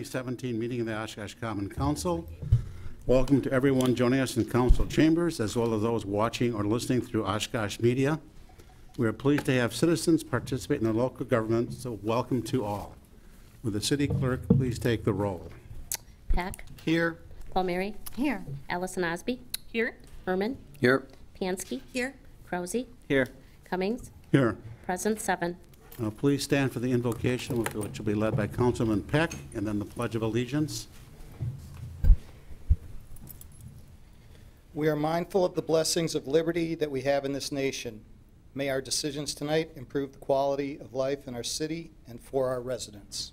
3rd, 2017 meeting of the Oshkosh Common Council. Welcome to everyone joining us in council chambers, as well as those watching or listening through Oshkosh Media. We are pleased to have citizens participate in our local government, so welcome to all. Will the city clerk please take the roll? Pech, Here. Palmieri, Here. Allison-Aasby, Here. Herman, Here. Panske, Here. Krause, Here. Cummings, Here. present seven. Now, please stand for the invocation, which which will be led by Councilman Pech, and then the Pledge of Allegiance. We are mindful of the blessings of liberty that we have in this nation. May our decisions tonight improve the quality of life in our city and for our residents.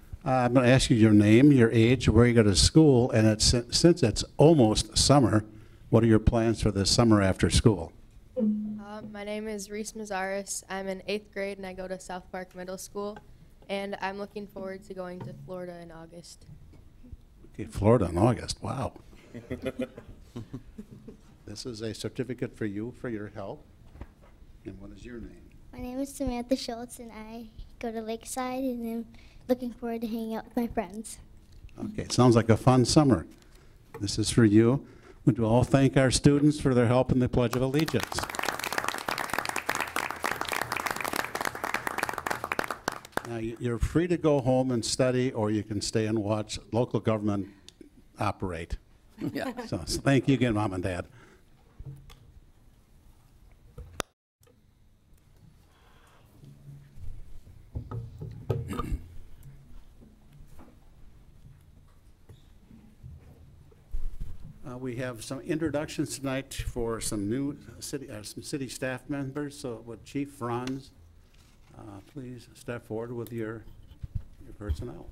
I'm going to ask you your name, your age, where you go to school, and it's, since it's almost summer, what are your plans for the summer after school? Uh, my name is Reese Mazaris. I'm in eighth grade and I go to South Park Middle School. And I'm looking forward to going to Florida in August. Okay, Florida in August, wow. This is a certificate for you for your help. And what is your name? My name is Samantha Schultz, and I go to Lakeside, and I'm looking forward to hanging out with my friends. Okay, it sounds like a fun summer. This is for you. Would you all thank our students for their help in the Pledge of Allegiance? Now, you- you're free to go home and study, or you can stay and watch local government operate. Yeah. So, so thank you again, Mom and Dad. Uh, We have some introductions tonight for some new city, uh, some city staff members. So with Chief Franz, uh, please step forward with your, your personnel.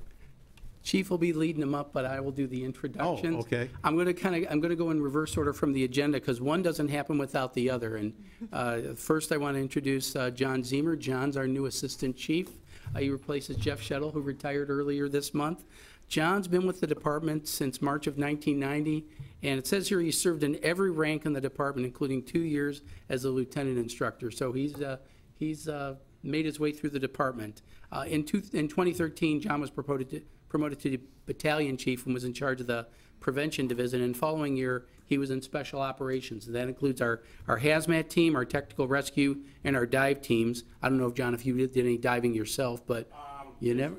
Chief will be leading them up, but I will do the introductions. Oh, okay. I'm going to kind of, I'm going to go in reverse order from the agenda because one doesn't happen without the other. And uh, first, I want to introduce uh, John Zemer. John's our new Assistant Chief. Uh, He replaces Jeff Shettle, who retired earlier this month. John's been with the department since March of 1990, and it says here he served in every rank in the department, including two years as a lieutenant instructor. So he's, uh, he's uh, made his way through the department. Uh, In two- in 2013, John was promoted to, promoted to battalion chief and was in charge of the prevention division. And following year, he was in special operations. And that includes our, our hazmat team, our technical rescue, and our dive teams. I don't know if, John, if you did any diving yourself, but you never?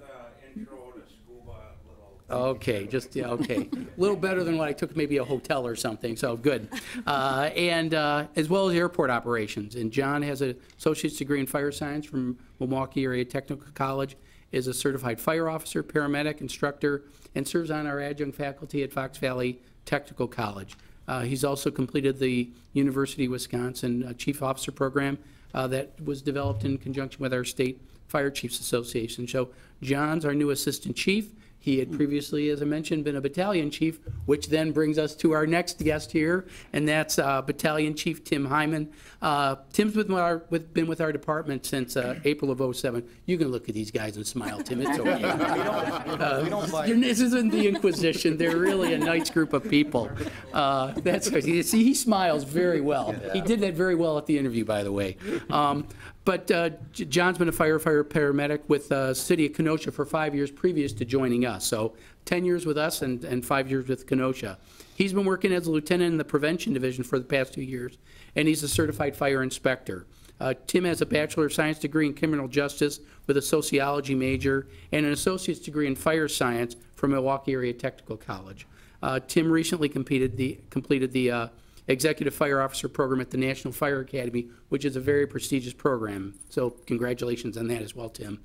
intro to scuba, little. Okay, just, yeah, okay. A little better than what I took maybe a hotel or something, so good. Uh, And uh, as well as airport operations. And John has an associate's degree in fire science from Milwaukee Area Technical College, is a certified fire officer, paramedic, instructor, and serves on our adjunct faculty at Fox Valley Technical College. Uh, He's also completed the University of Wisconsin uh, Chief Officer Program uh, that was developed in conjunction with our State Fire Chiefs Association. So John's our new Assistant Chief. He had previously, as I mentioned, been a battalion chief, which then brings us to our next guest here, and that's uh, Battalion Chief Tim Hyman. Uh, Tim's with our, with, been with our department since uh, April of '07. You can look at these guys and smile, Tim, it's okay. Uh, you're- This isn't the Inquisition, they're really a nice group of people. Uh, That's, see, he smiles very well. He did that very well at the interview, by the way. Um, But uh, John's been a firefighter paramedic with the city of Kenosha for five years previous to joining us. So 10 years with us and, and five years with Kenosha. He's been working as a lieutenant in the prevention division for the past two years, and he's a certified fire inspector. Uh, Tim has a Bachelor of Science degree in criminal justice with a sociology major and an associate's degree in fire science from Milwaukee Area Technical College. Uh, Tim recently completed the, completed the uh, Executive Fire Officer Program at the National Fire Academy, which is a very prestigious program. So congratulations on that as well, Tim.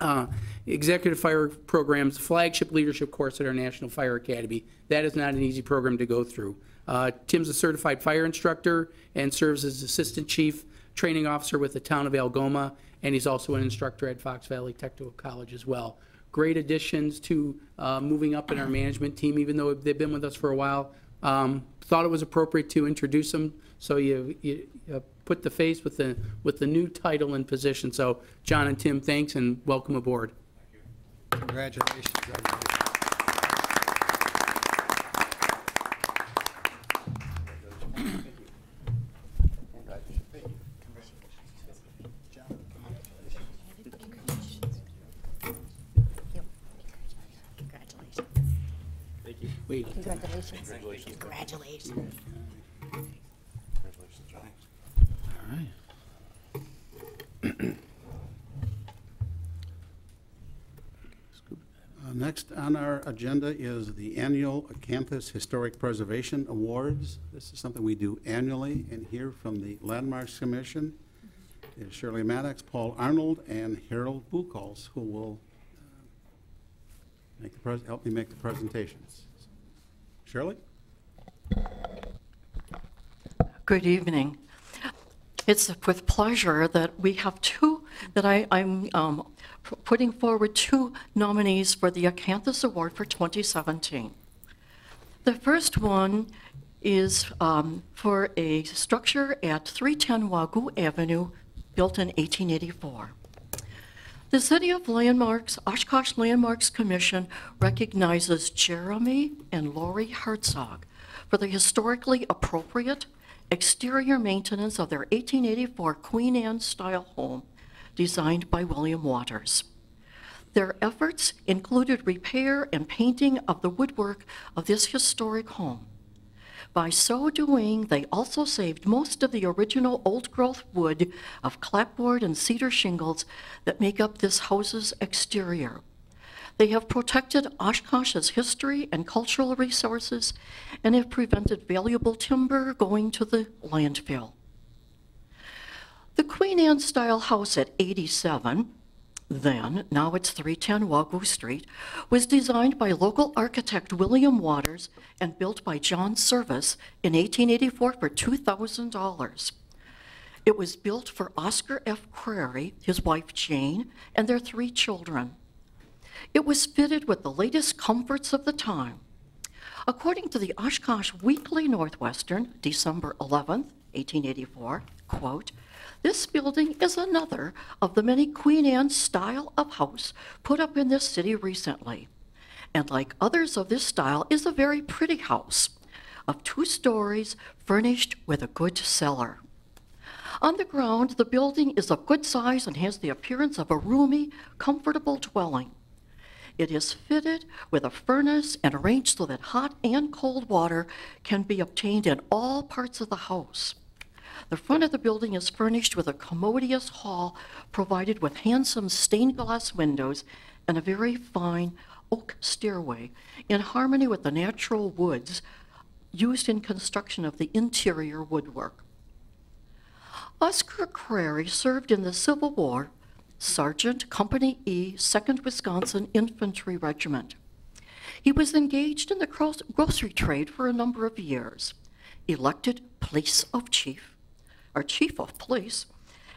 Uh, Executive Fire Program's flagship leadership course at our National Fire Academy. That is not an easy program to go through. Uh, Tim's a certified fire instructor and serves as Assistant Chief Training Officer with the town of Algoma, and he's also an instructor at Fox Valley Technical College as well. Great additions to uh, moving up in our management team, even though they've been with us for a while. Um, Thought it was appropriate to introduce them, so you, you put the face with the, with the new title and position. So John and Tim, thanks and welcome aboard. Congratulations. Everybody. Wait. Congratulations. Congratulations. Uh, Next on our agenda is the annual Acanthus Historic Preservation Awards. This is something we do annually, and here from the Landmarks Commission is Shirley Maddox, Paul Arnold, and Harold Buchholz, who will uh, make the, pres- help me make the presentations. Shirley? Good evening. It's with pleasure that we have two, that I, I'm um, putting forward two nominees for the Acanthus Award for 2017. The first one is um, for a structure at 310 Waugoo Avenue, built in 1884. The City of Landmarks, Oshkosh Landmarks Commission recognizes Jeremy and Lori Herzog for the historically appropriate exterior maintenance of their 1884 Queen Anne-style home designed by William Waters. Their efforts included repair and painting of the woodwork of this historic home. By so doing, they also saved most of the original old-growth wood of clapboard and cedar shingles that make up this house's exterior. They have protected Oshkosh's history and cultural resources and have prevented valuable timber going to the landfill. The Queen Anne-style house at 87 then, now it's 310 Waugoo Street, was designed by local architect William Waters and built by John Service in 1884 for $2,000. It was built for Oscar F. Crary, his wife Jane, and their three children. It was fitted with the latest comforts of the time. According to the Oshkosh Weekly Northwestern, December 11th, 1884, quote, this building is another of the many Queen Anne style of house put up in this city recently. And like others of this style is a very pretty house of two stories furnished with a good cellar. On the ground, the building is of good size and has the appearance of a roomy, comfortable dwelling. It is fitted with a furnace and arranged so that hot and cold water can be obtained in all parts of the house. The front of the building is furnished with a commodious hall provided with handsome stained glass windows and a very fine oak stairway in harmony with the natural woods used in construction of the interior woodwork. Oscar Crary served in the Civil War, Sergeant Company E, 2nd Wisconsin Infantry Regiment. He was engaged in the grocery trade for a number of years, elected police of chief, or chief of police,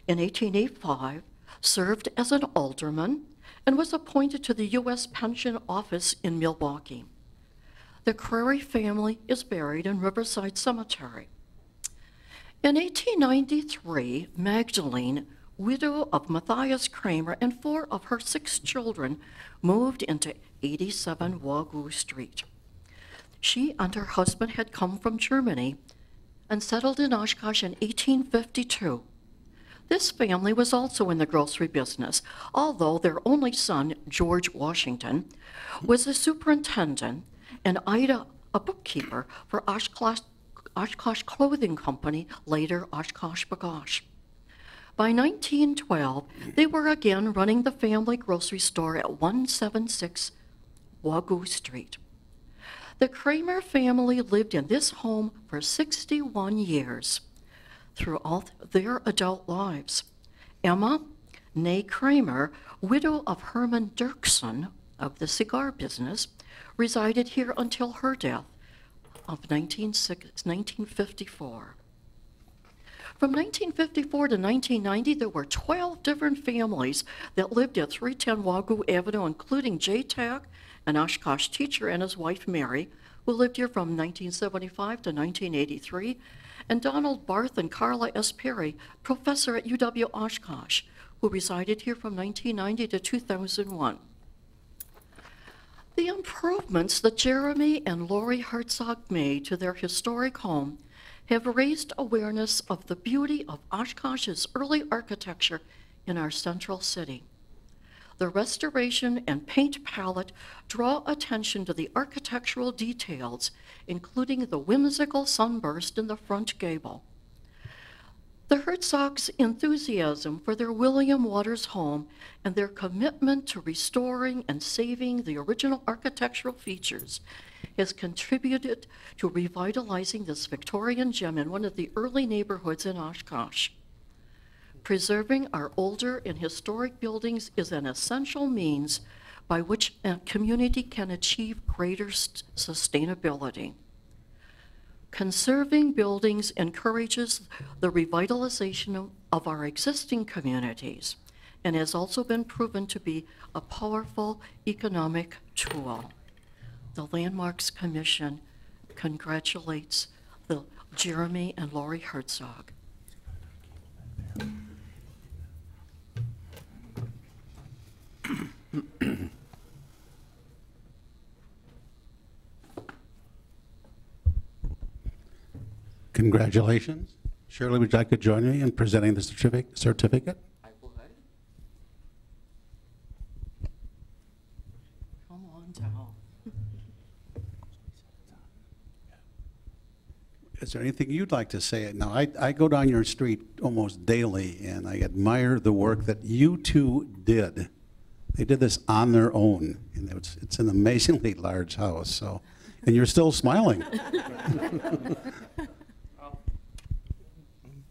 in 1885, served as an alderman, and was appointed to the U.S. Pension Office in Milwaukee. The Crary family is buried in Riverside Cemetery. In 1893, Magdalene, widow of Matthias Kramer and four of her six children, moved into 87 Waugoo Street. She and her husband had come from Germany and settled in Oshkosh in 1852. This family was also in the grocery business, although their only son, George Washington, was a superintendent and Ida a bookkeeper for Oshkosh, Oshkosh Clothing Company, later OshKosh B'gosh. By 1912, they were again running the family grocery store at 176 Waugoo Street. The Kramer family lived in this home for 61 years throughout their adult lives. Emma, née Kramer, widow of Herman Dirksen of the cigar business, resided here until her death of 1954. From 1954 to 1990, there were 12 different families that lived at 310 Waugoo Avenue, including Jay Tack, an Oshkosh teacher, and his wife Mary, who lived here from 1975 to 1983, and Donald Barth and Carla S. Perry, professor at UW Oshkosh, who resided here from 1990 to 2001. The improvements that Jeremy and Lori Herzog made to their historic home have raised awareness of the beauty of Oshkosh's early architecture in our central city. The restoration and paint palette draw attention to the architectural details, including the whimsical sunburst in the front gable. The Herzogs' enthusiasm for their William Waters home and their commitment to restoring and saving the original architectural features has contributed to revitalizing this Victorian gem in one of the early neighborhoods in Oshkosh. Preserving our older and historic buildings is an essential means by which a community can achieve greater sustainability. Conserving buildings encourages the revitalization of- of our existing communities and has also been proven to be a powerful economic tool. The Landmarks Commission congratulates the Jeremy and Lori Herzog. Congratulations. Shirley, would you like to join me in presenting the certific- certificate? Come on down. Is there anything you'd like to say? Now, I, I go down your street almost daily, and I admire the work that you two did. They did this on their own, and it's, it's an amazingly large house, so, and you're still smiling.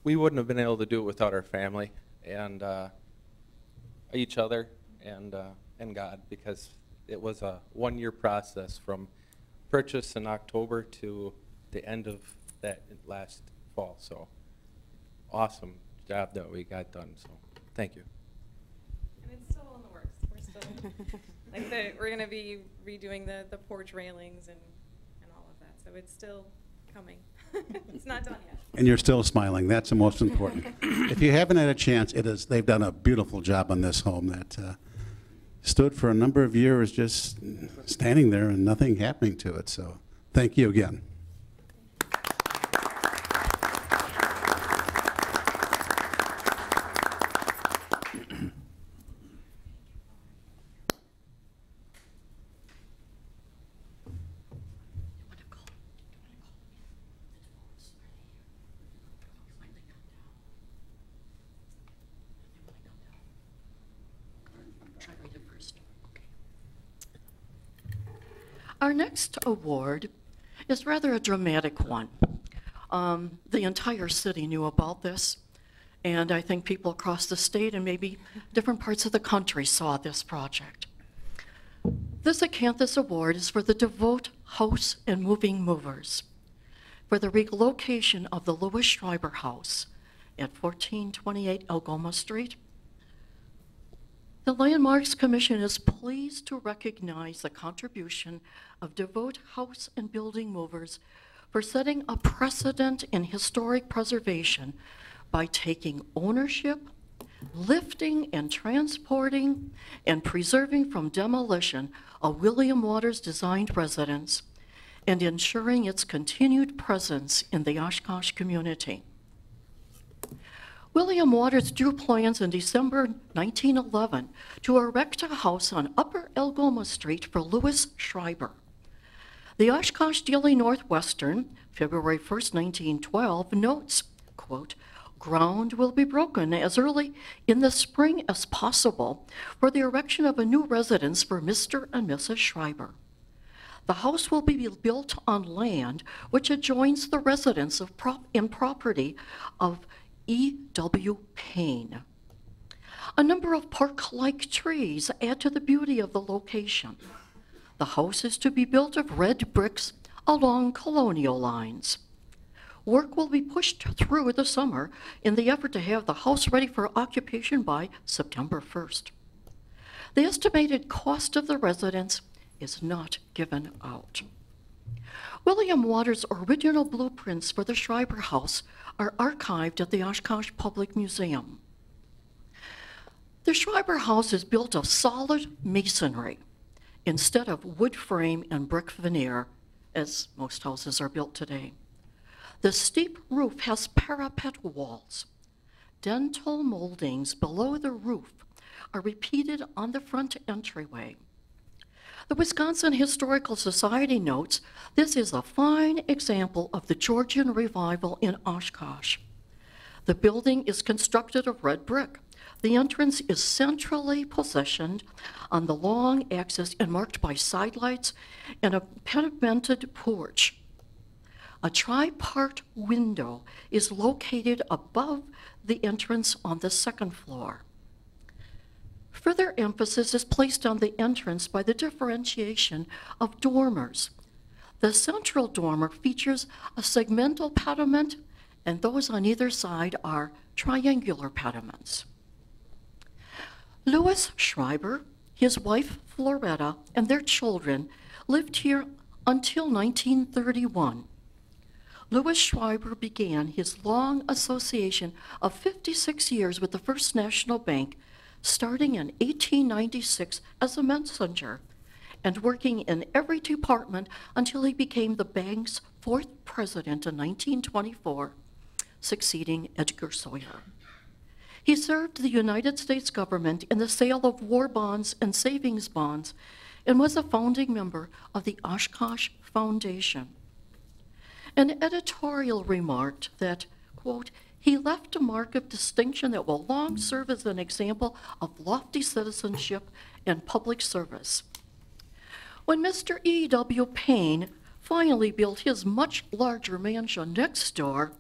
we wouldn't have been able to do it without our family and uh, each other and uh, and God because it was a one-year process from purchase in October to the end of that last fall. So awesome job that we got done. So thank you. And it's still in the works. We're still, like, the, we're gonna be redoing the, the porch railings and, and all of that, so it's still coming. It's not done yet. And you're still smiling, that's the most important. If you haven't had a chance, it is, they've done a beautiful job on this home that uh, stood for a number of years just standing there and nothing happening to it, so thank you again. Try right at first. Okay. Our next award is rather a dramatic one. Um, The entire city knew about this, and I think people across the state and maybe different parts of the country saw this project. This Acanthus Award is for the DeVooght House and Moving Movers for the relocation of the Lewis Schreiber House at 1428 Algoma Street. The Landmarks Commission is pleased to recognize the contribution of DeVooght House and Building Movers for setting a precedent in historic preservation by taking ownership, lifting and transporting, and preserving from demolition a William Waters designed residence and ensuring its continued presence in the Oshkosh community. William Waters drew plans in December 1911 to erect a house on Upper Algoma Street for Louis Schreiber. The Oshkosh Daily Northwestern, February 1st, 1912, notes, quote, "Ground will be broken as early in the spring as possible for the erection of a new residence for Mr. and Mrs. Schreiber. The house will be built on land which adjoins the residence of prop, and property of E.W. Paine. A number of park-like trees add to the beauty of the location. The house is to be built of red bricks along colonial lines. Work will be pushed through the summer in the effort to have the house ready for occupation by September 1st. The estimated cost of the residence is not given out. William Waters' original blueprints for the Schreiber House are archived at the Oshkosh Public Museum. The Schreiber House is built of solid masonry instead of wood frame and brick veneer, as most houses are built today. The steep roof has parapet walls. Dental moldings below the roof are repeated on the front entryway. The Wisconsin Historical Society notes this is a fine example of the Georgian revival in Oshkosh. The building is constructed of red brick. The entrance is centrally positioned on the long axis and marked by sidelights and a pedimented porch. A tripart window is located above the entrance on the second floor. Further emphasis is placed on the entrance by the differentiation of dormers. The central dormer features a segmental pediment, and those on either side are triangular pediments. Louis Schreiber, his wife Floretta, and their children lived here until 1931. Louis Schreiber began his long association of 56 years with the First National Bank, starting in 1896 as a messenger and working in every department until he became the bank's fourth president in 1924, succeeding Edgar Sawyer. He served the United States government in the sale of war bonds and savings bonds and was a founding member of the Oshkosh Foundation. An editorial remarked that, quote, he left a mark of distinction that will long serve as an example of lofty citizenship and public service. When Mr. E.W. Paine finally built his much larger mansion next door,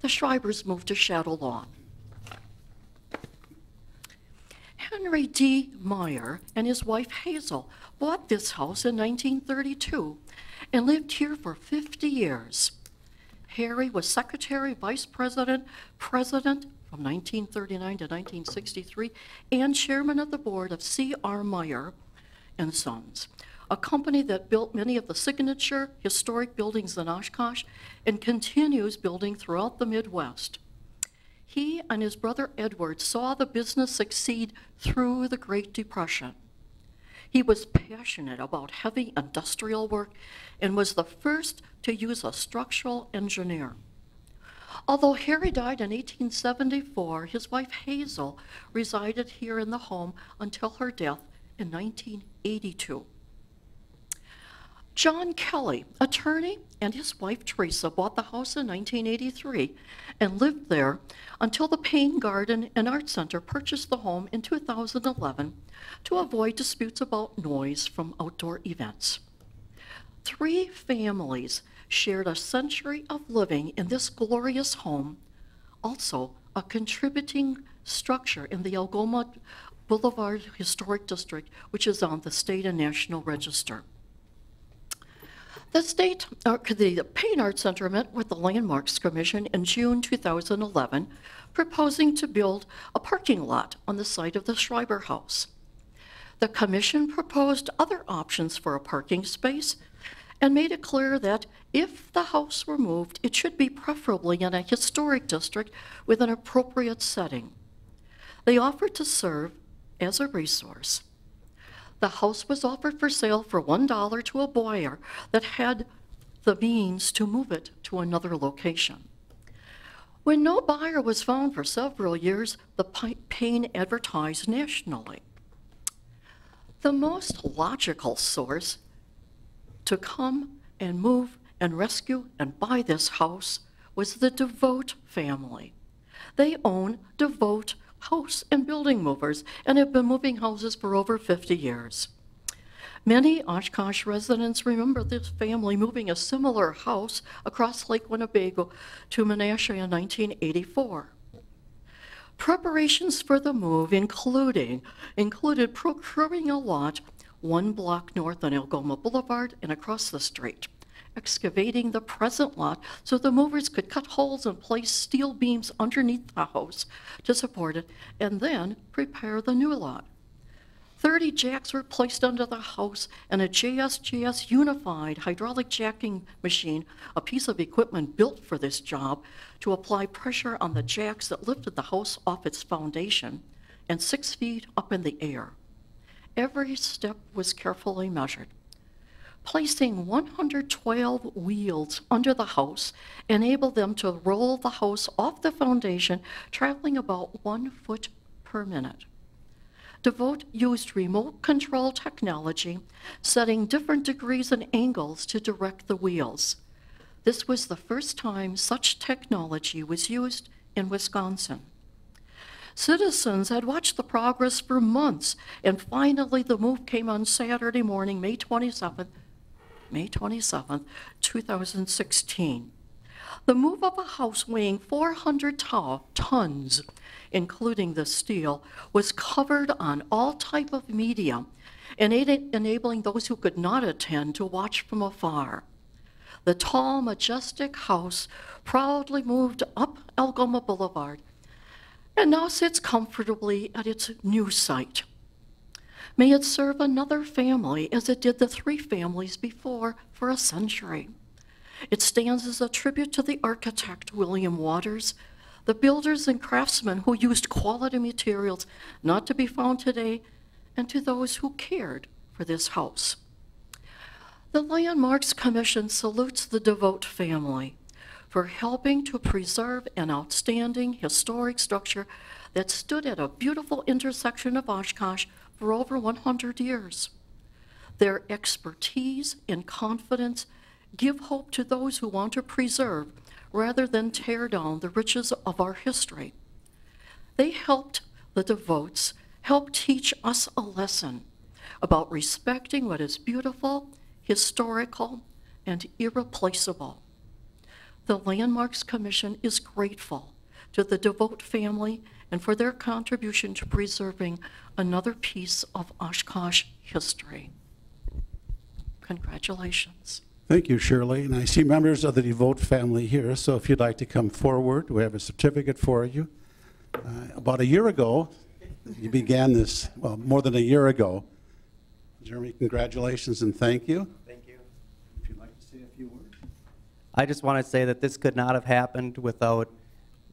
the Schreibers moved to Shadow Lawn. Henry D. Meyer and his wife Hazel bought this house in 1932 and lived here for 50 years. Harry was secretary, vice president, president from 1939 to 1963, and chairman of the board of C.R. Meyer and Sons, a company that built many of the signature historic buildings in Oshkosh and continues building throughout the Midwest. He and his brother Edward saw the business succeed through the Great Depression. He was passionate about heavy industrial work and was the first to use a structural engineer. Although Harry died in 1874, his wife Hazel resided here in the home until her death in 1982. John Kelly, attorney, and his wife Teresa bought the house in 1983 and lived there until the Paine Garden and Art Center purchased the home in 2011 to avoid disputes about noise from outdoor events. Three families shared a century of living in this glorious home, also a contributing structure in the Algoma Boulevard Historic District, which is on the state and national register. The state, uh, the Paine Art Center met with the Landmarks Commission in June 2011, proposing to build a parking lot on the site of the Schreiber House. The commission proposed other options for a parking space and made it clear that if the house were moved, it should be preferably in a historic district with an appropriate setting. They offered to serve as a resource. The house was offered for sale for $1 to a buyer that had the means to move it to another location. When no buyer was found for several years, the Paine advertised nationally. The most logical source to come and move and rescue and buy this house was the DeVooght family. They own DeVooght House and Building Movers and have been moving houses for over 50 years. Many Oshkosh residents remember this family moving a similar house across Lake Winnebago to Menasha in 1984. Preparations for the move including included procuring a lot one block north on Algoma Boulevard and across the street, excavating the present lot so the movers could cut holes and place steel beams underneath the house to support it, and then prepare the new lot. 30 jacks were placed under the house, and a JSJS unified hydraulic jacking machine, a piece of equipment built for this job, to apply pressure on the jacks that lifted the house off its foundation and six feet up in the air. Every step was carefully measured. Placing 112 wheels under the house enabled them to roll the house off the foundation, traveling about one foot per minute. DeVooght used remote control technology, setting different degrees and angles to direct the wheels. This was the first time such technology was used in Wisconsin. Citizens had watched the progress for months, and finally the move came on Saturday morning, May 27th, May 27th, 2016. The move of a house weighing 400 to- tons, including the steel, was covered on all type of media, ena- enabling those who could not attend to watch from afar. The tall, majestic house proudly moved up Algoma Boulevard and now sits comfortably at its new site. May it serve another family as it did the three families before for a century. It stands as a tribute to the architect William Waters, the builders and craftsmen who used quality materials not to be found today, and to those who cared for this house. The Landmarks Commission salutes the DeVooght family for helping to preserve an outstanding historic structure that stood at a beautiful intersection of Oshkosh for over 100 years. Their expertise and confidence give hope to those who want to preserve rather than tear down the riches of our history. They helped the DeVooghts help teach us a lesson about respecting what is beautiful, historical, and irreplaceable. The Landmarks Commission is grateful to the DeVooght family and for their contribution to preserving another piece of Oshkosh history. Congratulations. Thank you, Shirley. And I see members of the DeVooght family here, so if you'd like to come forward, we have a certificate for you. Uh, About a year ago, you began this, well, more than a year ago. Jeremy, congratulations and thank you. Thank you. If you'd like to say a few words. I just want to say that this could not have happened without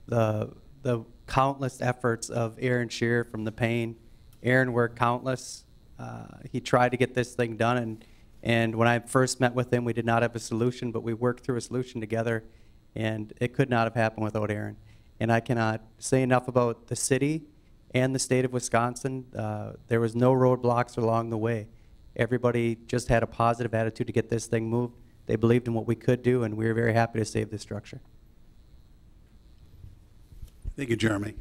the, the countless efforts of Aaron Shearer from the Paine. Aaron worked countless. Uh, He tried to get this thing done, and, and when I first met with him, we did not have a solution, but we worked through a solution together, and it could not have happened without Aaron. And I cannot say enough about the city and the state of Wisconsin. Uh, There was no roadblocks along the way. Everybody just had a positive attitude to get this thing moved. They believed in what we could do, and we were very happy to save this structure. Thank you, Jeremy.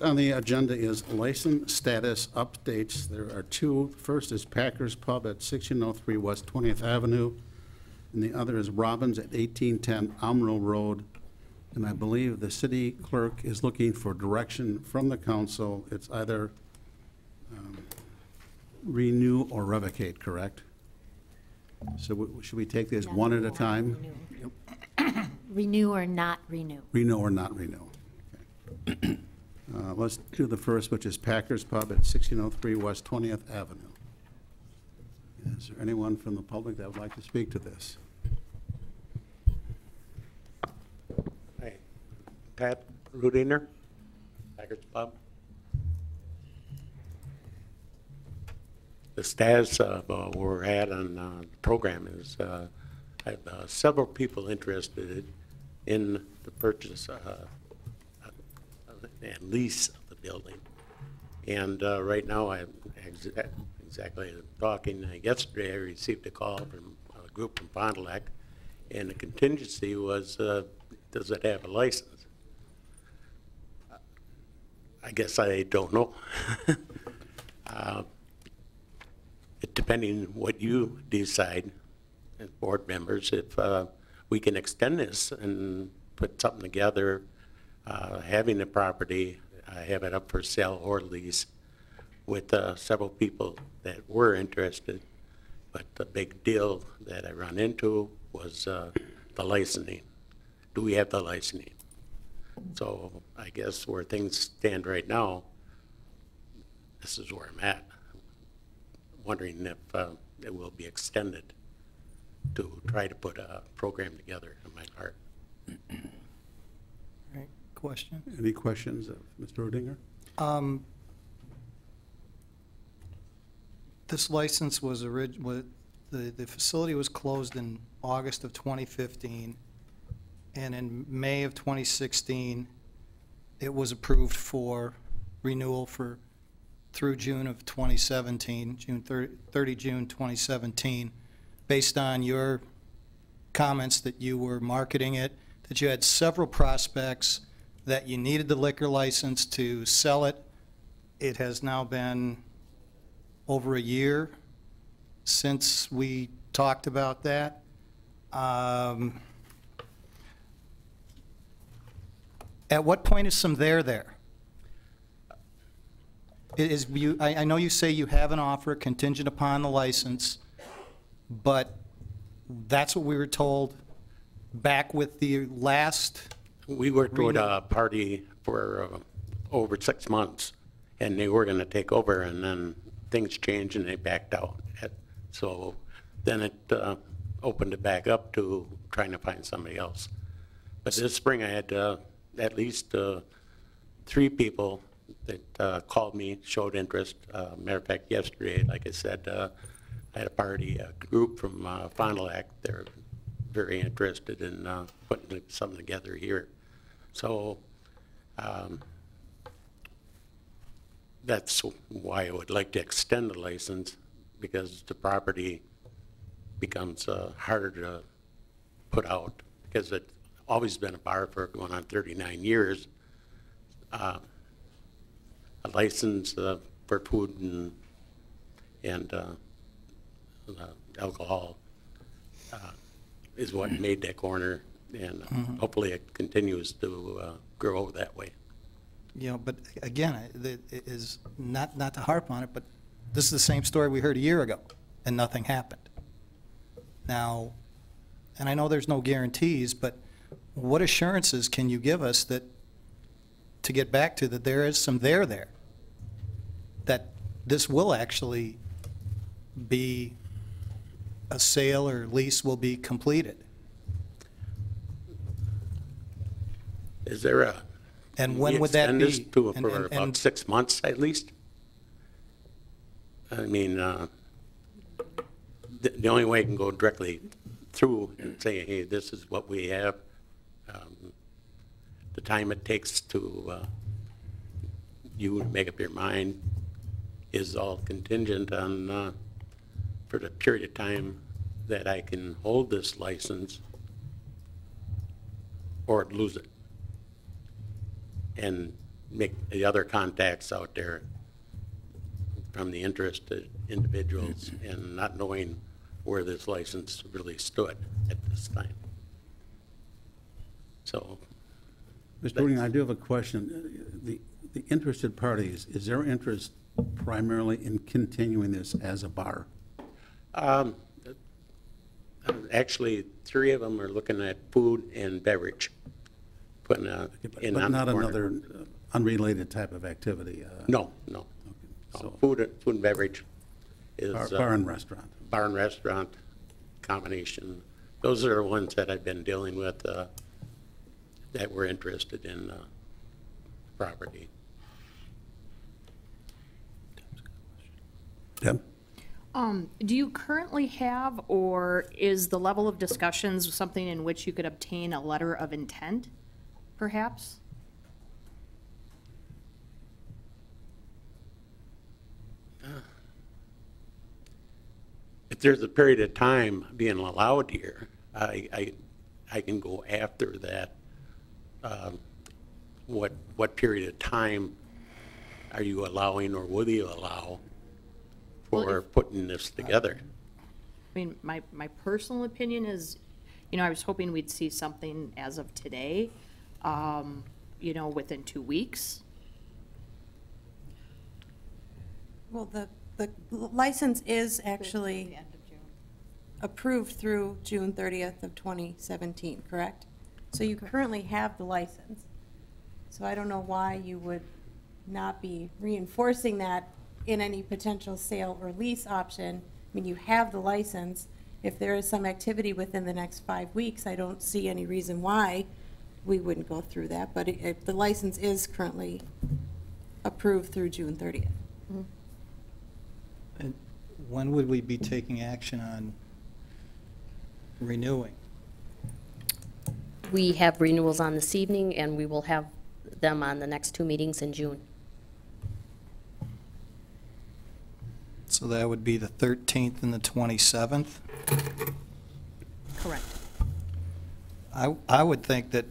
Next on the agenda is license status updates. There are two. First is Packers Pub at 1603 West 20th Avenue, and the other is Robbins at 1810 Omro Road. And I believe the city clerk is looking for direction from the council. It's either um, renew or revocate, correct? So should we take this one at a time? Renew or not renew? Renew or not renew? Okay. Uh, Let's do the first, which is Packers Pub at 1603 West 20th Avenue. Is there anyone from the public that would like to speak to this? Hi, Pat Rudinger, Packers Pub. The status of uh, where we're at on uh, the program is, uh, I have uh, several people interested in the purchase uh, and lease of the building. And uh, right now, I'm exa- exactly talking, uh, yesterday I received a call from a group from Fond du Lac, and the contingency was, uh, does it have a license? I guess I don't know. uh, it- depending on what you decide, as board members, if uh, we can extend this and put something together, uh, having the property, uh, have it up for sale or lease with uh, several people that were interested. But the big deal that I run into was uh, the licensing. Do we have the licensing? So I guess where things stand right now, this is where I'm at. Wondering if uh, it will be extended to try to put a program together on my part. Question? Any questions of Mr. Odinger? Um, This license was orig, was, the, the facility was closed in August of 2015, and in May of 2016, it was approved for renewal for, through June of 2017, June 30, 30 June 2017, based on your comments that you were marketing it, that you had several prospects, that you needed the liquor license to sell it. It has now been over a year since we talked about that. Um, At what point is some there there? Is you, I, I know you say you have an offer contingent upon the license, but that's what we were told back with the last, We worked with a party for uh, over six months, and they were going to take over, and then things changed and they backed out. So then it uh, opened it back up to trying to find somebody else. But this spring, I had uh, at least uh, three people that uh, called me, showed interest. Uh, Matter of fact, yesterday, like I said, uh, I had a party, a group from uh, Fond du Lac. They're very interested in uh, putting something together here. So um, that's why I would like to extend the license, because the property becomes uh, harder to put out, because it's always been a bar for going on 39 years. Uh, A license uh, for food and, and uh, uh, alcohol uh, is what made that corner, and hopefully it continues to uh, grow that way. you know, but again, I- the- it is, not, not to harp on it, but this is the same story we heard a year ago, and nothing happened. Now, and I know there's no guarantees, but what assurances can you give us that, to get back to, that there is some there there? That this will actually be, a sale or lease will be completed? Is there a? And when would that extend this be? to And- for and- about and- six months at least? I mean, uh, the, the only way I can go directly through and say, hey, this is what we have. um, The time it takes to, uh, you to make up your mind is all contingent on, uh, for the period of time that I can hold this license or lose it and make the other contacts out there from the interested individuals and not knowing where this license really stood at this time. So, Mr. Odinger, I do have a question. The, the interested parties, is their interest primarily in continuing this as a bar? um, actually, three of them are looking at food and beverage, putting a, in But on the not corner. another uh, unrelated type of activity? uh, No, no. so- No, Food, and- food and beverage is. Bar uh, bar and restaurant? bar and restaurant combination. Those are the ones that I've been dealing with uh, that were interested in uh, property. Deb? Um, do you currently have, or is the level of discussions something in which you could obtain a letter of intent, perhaps? If there's a period of time being allowed here, I, I, I can go after that. Um, What, what period of time are you allowing or will you allow? Well, for if- putting this together. I mean, my, my personal opinion is, you know, I was hoping we'd see something as of today, um, you know, within two weeks. Well, the, the license is actually approved through June 30th of 2017, correct? So you currently have the license. So I don't know why you would not be reinforcing that in any potential sale or lease option. I mean, you have the license. If there is some activity within the next five weeks, I don't see any reason why we wouldn't go through that. But it- it- the license is currently approved through June 30th. And When would we be taking action on renewing? We have renewals on this evening, and we will have them on the next two meetings in June. So that would be the 13th and the 27th? Correct. I, I would think that,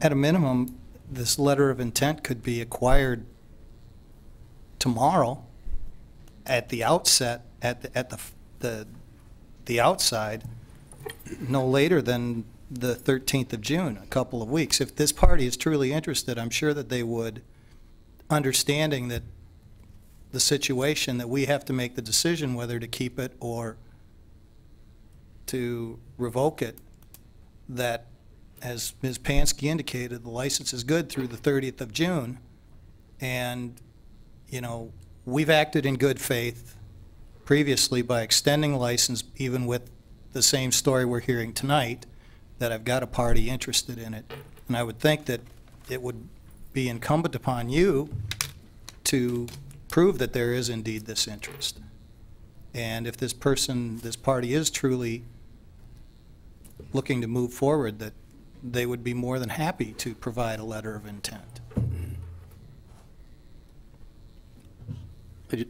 at a minimum, this letter of intent could be acquired tomorrow at the outset, at the, at the, the, the outside, no later than the 13th of June, a couple of weeks. If this party is truly interested, I'm sure that they would, understanding that the situation, that we have to make the decision whether to keep it or to revoke it, that, as Ms. Panske indicated, the license is good through the 30th of June, and, you know, we've acted in good faith previously by extending the license, even with the same story we're hearing tonight, that I've got a party interested in it. And I would think that it would be incumbent upon you to prove that there is indeed this interest. And if this person, this party is truly looking to move forward, that they would be more than happy to provide a letter of intent. I ju-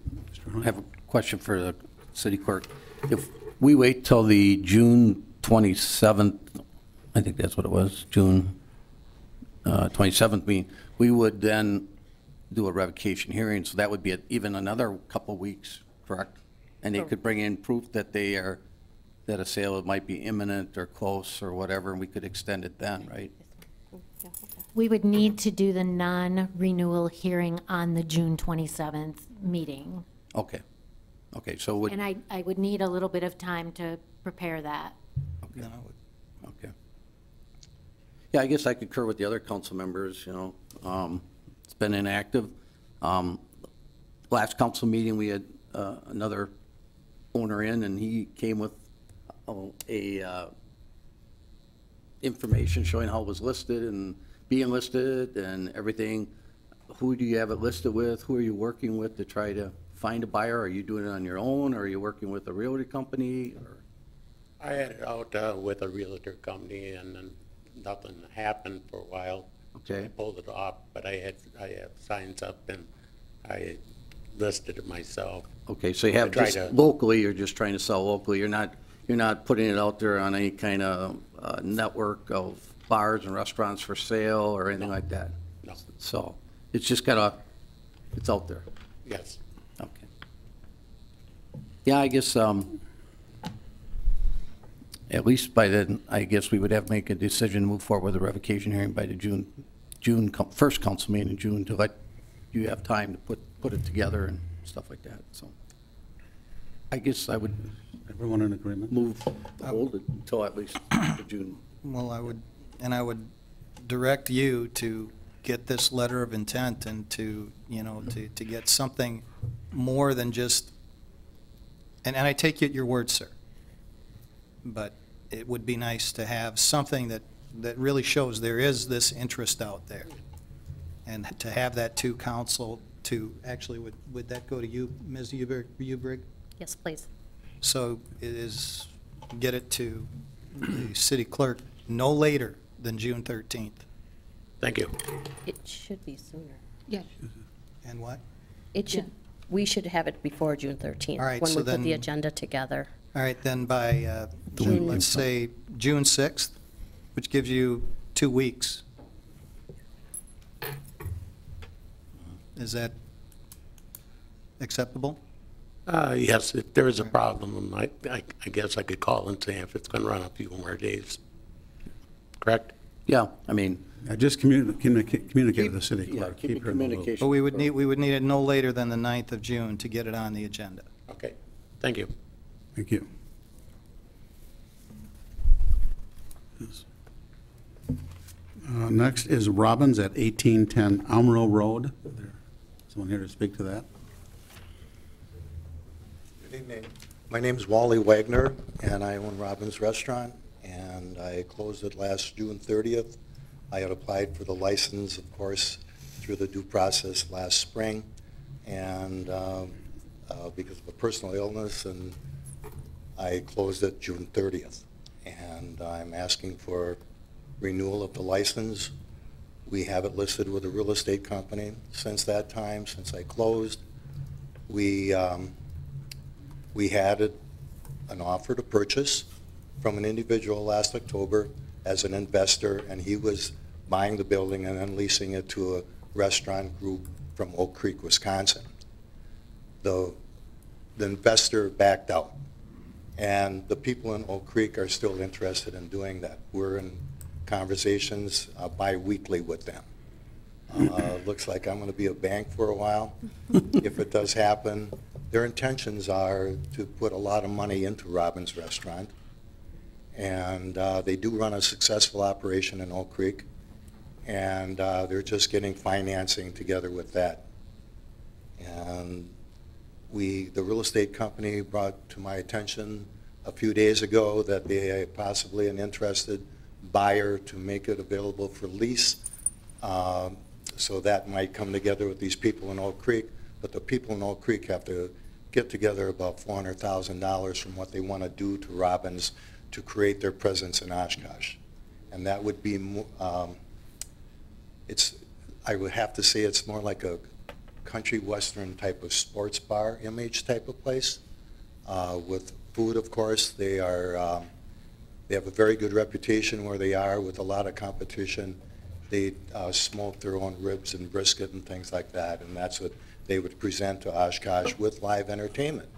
have a question for the city clerk. If we wait till the June 27th, I think that's what it was, June uh, 27th meeting, we would then do a revocation hearing, so that would be a- even another couple weeks, correct? And they could bring in proof that they are, that a sale might be imminent or close or whatever, and we could extend it then, right? We would need to do the non-renewal hearing on the June 27th meeting. Okay. Okay, so would, And I, I would need a little bit of time to prepare that. Then I would- Okay. Yeah, I guess I concur with the other council members, you know, um, it's been inactive. Um, Last council meeting, we had uh, another owner in, and he came with oh, a, uh, information showing how it was listed and being listed and everything. Who do you have it listed with? Who are you working with to try to find a buyer? Are you doing it on your own, or are you working with a realty company, or? I had it out uh, with a realtor company, and then nothing happened for a while. Okay. I pulled it off, but I had, I have signs up, and I listed it myself. Okay, so you have just to- locally, you're just trying to sell locally, you're not, you're not putting it out there on any kind of uh, network of bars and restaurants for sale or anything like that? No. So, it's just kind of, it's out there? Yes. Okay. Yeah, I guess, um, at least by then, I guess we would have to make a decision to move forward with a revocation hearing by the June, June, co- first council meeting in June to let you have time to put, put it together and stuff like that, so. I guess I would Everyone in agreement? move, hold it until at least the June. Well, I would, and I would direct you to get this letter of intent and to, you know, to, to get something more than just, and, and I take you at your word, sir. But it would be nice to have something that, that really shows there is this interest out there. And to have that to council, to, actually, would, would that go to you, Ms. Ubrig? Ubrig? Yes, please. So it is, get it to the city clerk no later than June 13th. Thank you. It should be sooner. Yeah. And what? It should, we should have it before June 13th. All right, When so we put the then- agenda together. All right, then by, uh, June. let's say, June 6th, which gives you two weeks. Is that, acceptable? Uh, Yes, if there is a problem, I I I guess I could call and say if it's going to run a few more days. Correct? Yeah, I mean, Uh, Just communi- communicate communicate with the city Yeah, clerk. keep in her in the loop. communication. But we would need, we would need it no later than the 9th of June to get it on the agenda. Okay, thank you. Thank you. Yes. Uh, Next is Robbins at 1810 Omro Road. Is there Someone here to speak to that? Evening. My name is Wally Wagner, and I own Robbins Restaurant, and I closed it last June 30th. I had applied for the license, of course, through the due process last spring, and um, uh, because of a personal illness, and I closed it June 30th. And I'm asking for renewal of the license. We have it listed with a real estate company. Since that time, since I closed, we um, we had a- an offer to purchase from an individual last October as an investor, and he was buying the building and then leasing it to a restaurant group from Oak Creek, Wisconsin. The, the investor backed out, and the people in Oak Creek are still interested in doing that. We're in conversations uh, bi-weekly with them. Uh, Looks like I'm going to be a bank for a while, if it does happen. Their intentions are to put a lot of money into Robbins Restaurant, and uh, they do run a successful operation in Oak Creek, and uh, they're just getting financing together with that. And we, the real estate company brought to my attention a few days ago that they possibly an interested buyer to make it available for lease. Um, So that might come together with these people in Oak Creek, but the people in Oak Creek have to get together about $400,000 from what they want to do to Robbins to create their presence in Oshkosh. And that would be, um, it's, I would have to say it's more like a country western type of sports bar image type of place. Uh, With food, of course, they are, um, they have a very good reputation where they are with a lot of competition. They uh, smoke their own ribs and brisket and things like that, and that's what they would present to Oshkosh with live entertainment,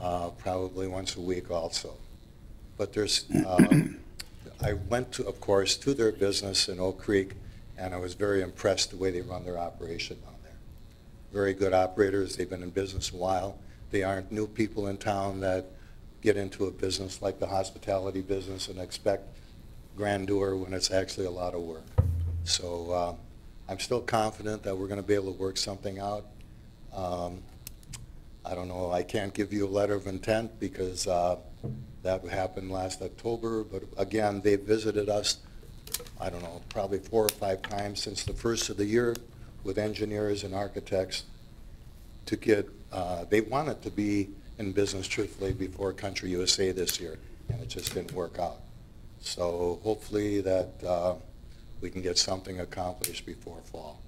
uh, probably once a week also. But there's, um, I went to, of course, to their business in Oak Creek, and I was very impressed the way they run their operation down there. Very good operators, they've been in business a while. They aren't new people in town that get into a business like the hospitality business and expect grandeur when it's actually a lot of work. So uh, I'm still confident that we're going to be able to work something out. Um, I don't know, I can't give you a letter of intent because uh, that happened last October, but again, they visited us, I don't know, probably four or five times since the first of the year with engineers and architects to get, uh, they wanted to be in business truthfully before Country USA this year, and it just didn't work out. So hopefully that uh, we can get something accomplished before fall.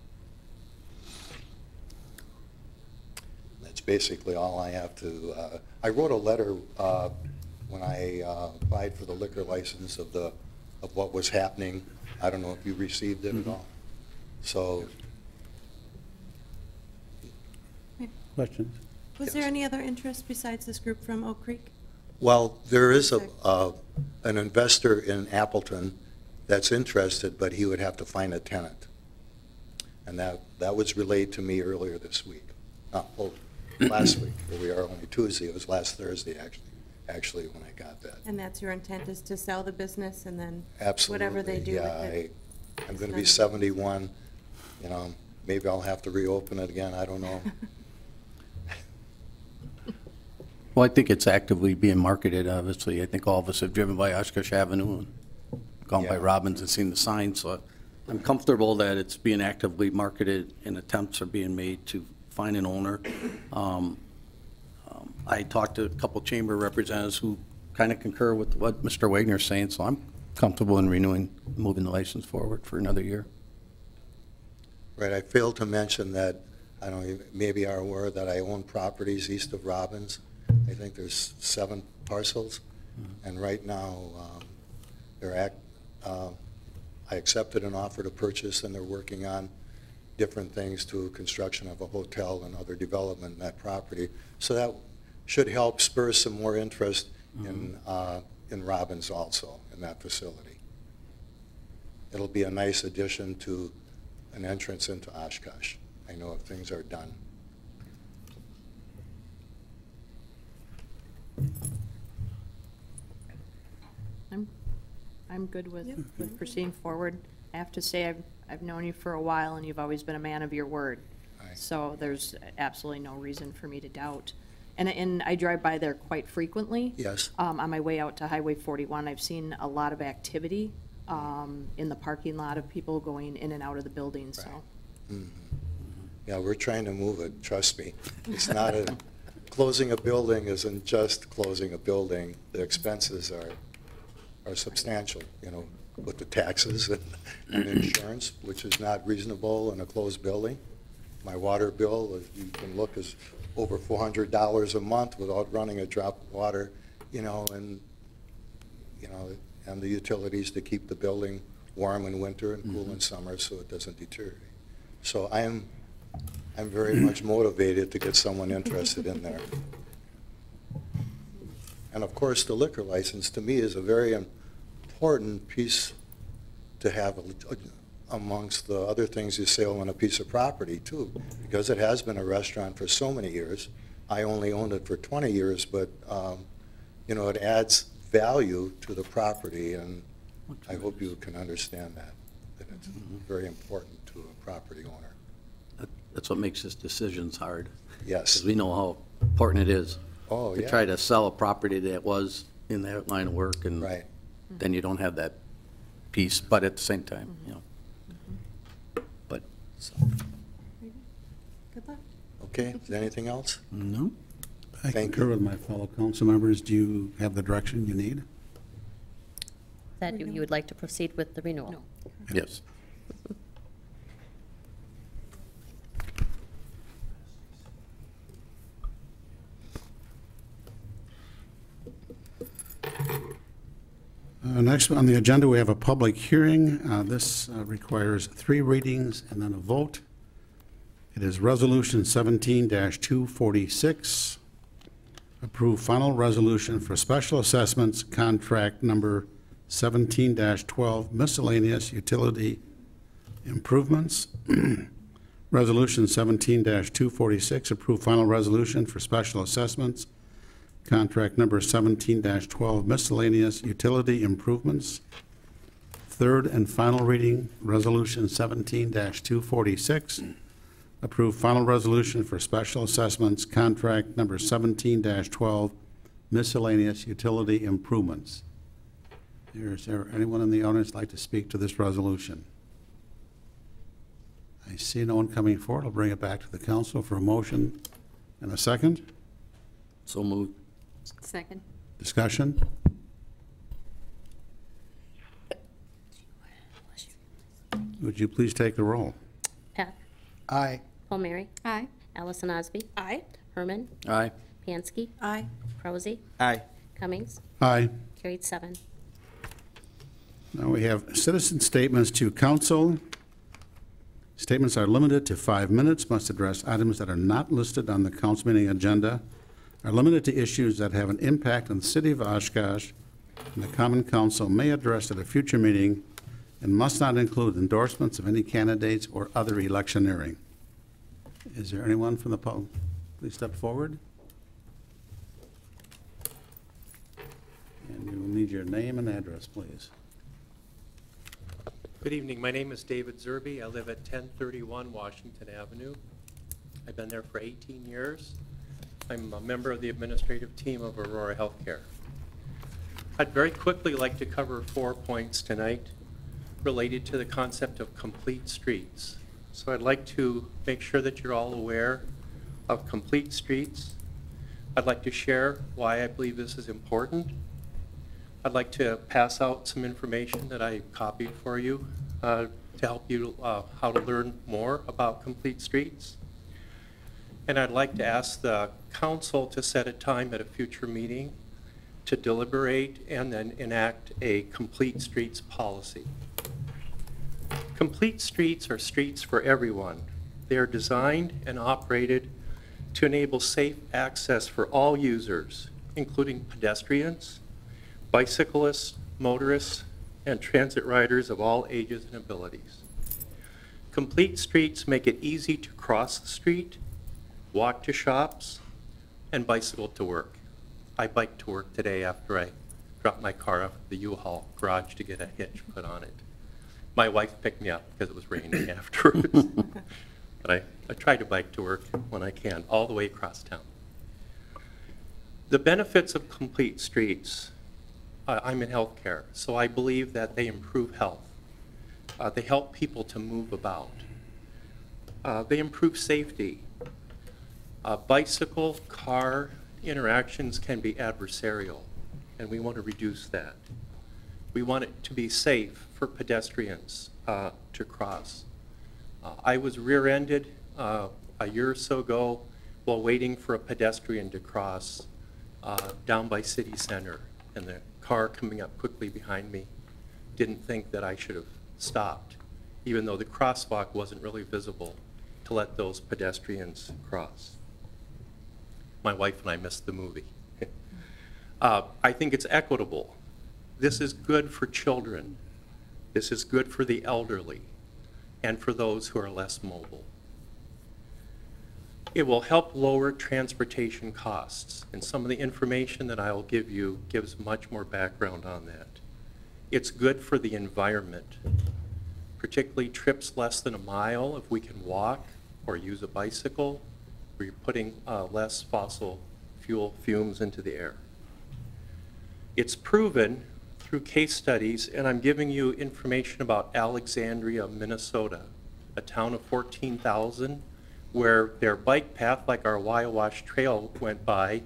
That's basically all I have to, uh, I wrote a letter uh, when I uh, applied for the liquor license of the, of what was happening. I don't know if you received it at all. So Questions? Was there any other interest besides this group from Oak Creek? Well, there is a, uh, an investor in Appleton that's interested, but he would have to find a tenant. And that, that was relayed to me earlier this week, uh, oh, last week, Here we are only Tuesday, it was last Thursday, actually, actually, when I got that. And that's your intent, is to sell the business and then Absolutely. whatever they do with Yeah, it? I- I'm gonna be 71, you know, maybe I'll have to reopen it again, I don't know. well, I think it's actively being marketed, obviously. I think all of us have driven by Oshkosh Avenue and gone by Robbins and seen the sign, so I'm comfortable that it's being actively marketed and attempts are being made to find an owner. Um, um, I talked to a couple chamber representatives who kind of concur with what Mr. Wagner's saying, so I'm comfortable in renewing, moving the license forward for another year. Right, I failed to mention that, I don't know, you maybe are aware that I own properties east of Robbins. I think there's seven parcels, and right now, um, they're act, um, I accepted an offer to purchase, and they're working on different things to construction of a hotel and other development in that property. So that should help spur some more interest in, uh, in Robbins also, in that facility. It'll be a nice addition to an entrance into Oshkosh. I know if things are done. I'm, I'm good with, with proceeding forward. I have to say, I've, I've known you for a while, and you've always been a man of your word. Right. So there's absolutely no reason for me to doubt. And, and I drive by there quite frequently. Yes. Um, on my way out to Highway 41, I've seen a lot of activity, um, in the parking lot of people going in and out of the building, so. Mhm. Yeah, we're trying to move it, trust me. It's not a, closing a building isn't just closing a building. The expenses are, are substantial, you know, with the taxes and and insurance, which is not reasonable in a closed building. My water bill, as you can look, is over $400 a month without running a drop of water, you know, and, you know, and the utilities to keep the building warm in winter and cool in mm-hmm. summer so it doesn't deteriorate. So I am, I'm very much motivated to get someone interested in there. And of course, the liquor license, to me, is a very important piece to have amongst the other things you sell on a piece of property, too, because it has been a restaurant for so many years. I only owned it for 20 years, but, um, you know, it adds value to the property, and I hope you can understand that, that it's very important to a property owner. That- That's what makes this decisions hard. Yes. Because we know how important it is. Oh, To yeah. try to sell a property that was in that line of work, and Right. Then you don't have that piece, but at the same time, mm-hmm. you know. Mm-hmm. But, Good luck. Okay, is there anything else? no? I Thank concur with my fellow council members. Do you have the direction you need? That you you would like to proceed with the renewal? Yes. Uh, Next on the agenda, we have a public hearing. Uh, This uh, requires three readings and then a vote. It is Resolution 17-246, approve final resolution for special assessments contract number 17-12 miscellaneous utility improvements. Resolution 17-246, approve final resolution for special assessments Contract number 17-12 miscellaneous utility improvements. Third and final reading, Resolution 17-246. Approve final resolution for special assessments, contract number 17-12 miscellaneous utility improvements. Is there anyone in the audience like to speak to this resolution? I see no one coming forward. I'll bring it back to the council for a motion and a second. So moved. Second. Discussion? Would you please take the roll? Pat? Aye. Mary. Aye. Allison-Aasby? Aye. Herman? Aye. Panske? Aye. Prozey? Aye. Cummings? Aye. Carried seven. Now we have citizen statements to council. Statements are limited to five minutes, must address items that are not listed on the council meeting agenda, are limited to issues that have an impact on the city of Oshkosh, and the common council may address at a future meeting, and must not include endorsements of any candidates or other electioneering. Is there anyone from the public? Please step forward. And you will need your name and address, please. Good evening. My name is David Zerby. I live at 1031 Washington Avenue. I've been there for 18 years. I'm a member of the administrative team of Aurora Healthcare. I'd very quickly like to cover four points tonight related to the concept of complete streets. So I'd like to make sure that you're all aware of complete streets. I'd like to share why I believe this is important. I'd like to pass out some information that I copied for you uh, to help you uh, how to learn more about complete streets. And I'd like to ask the council to set a time at a future meeting to deliberate and then enact a complete streets policy. Complete streets are streets for everyone. They are designed and operated to enable safe access for all users, including pedestrians, bicyclists, motorists, and transit riders of all ages and abilities. Complete streets make it easy to cross the street, walk to shops, and bicycle to work. I biked to work today after I dropped my car off at the U-Haul garage to get a hitch put on it. My wife picked me up because it was raining afterwards. But I, I try to bike to work when I can, all the way across town. The benefits of complete streets, uh, I'm in healthcare, so I believe that they improve health. Uh, they help people to move about. Uh, they improve safety. Uh, bicycle, car interactions can be adversarial, and we want to reduce that. We want it to be safe for pedestrians uh, to cross. Uh, I was rear-ended uh, a year or so ago while waiting for a pedestrian to cross uh, down by City Center, and the car coming up quickly behind me didn't think that I should have stopped, even though the crosswalk wasn't really visible, to let those pedestrians cross. My wife and I missed the movie. Uh, I think it's equitable. This is good for children. This is good for the elderly and for those who are less mobile. It will help lower transportation costs, and some of the information that I will give you gives much more background on that. It's good for the environment, particularly trips less than a mile if we can walk or use a bicycle, where you're putting uh, less fossil fuel fumes into the air. It's proven through case studies, and I'm giving you information about Alexandria, Minnesota, a town of 14,000, where their bike path, like our WIOUWASH Trail, went by,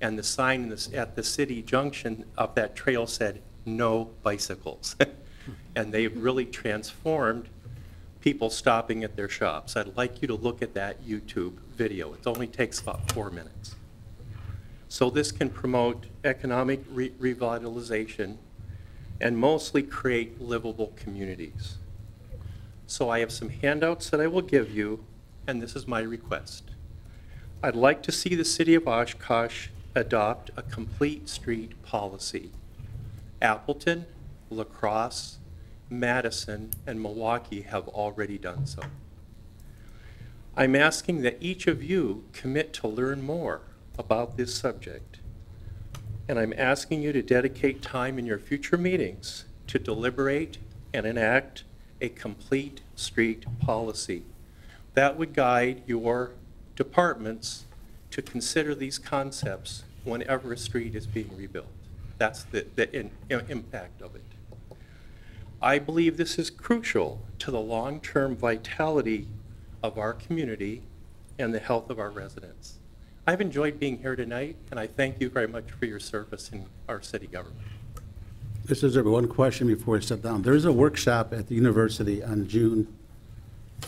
and the sign at the city junction of that trail said, no bicycles. and they've really transformed people stopping at their shops. I'd like you to look at that YouTube video. It only takes about four minutes. So this can promote economic re revitalization and mostly create livable communities. So I have some handouts that I will give you, and this is my request. I'd like to see the city of Oshkosh adopt a complete street policy. Appleton, La Crosse, Madison, and Milwaukee have already done so. I'm asking that each of you commit to learn more about this subject. And I'm asking you to dedicate time in your future meetings to deliberate and enact a complete street policy. That would guide your departments to consider these concepts whenever a street is being rebuilt. That's the, the in, impact of it. I believe this is crucial to the long-term vitality of our community and the health of our residents. I've enjoyed being here tonight, and I thank you very much for your service in our city government. This is one question before I sit down. There's a workshop at the university on June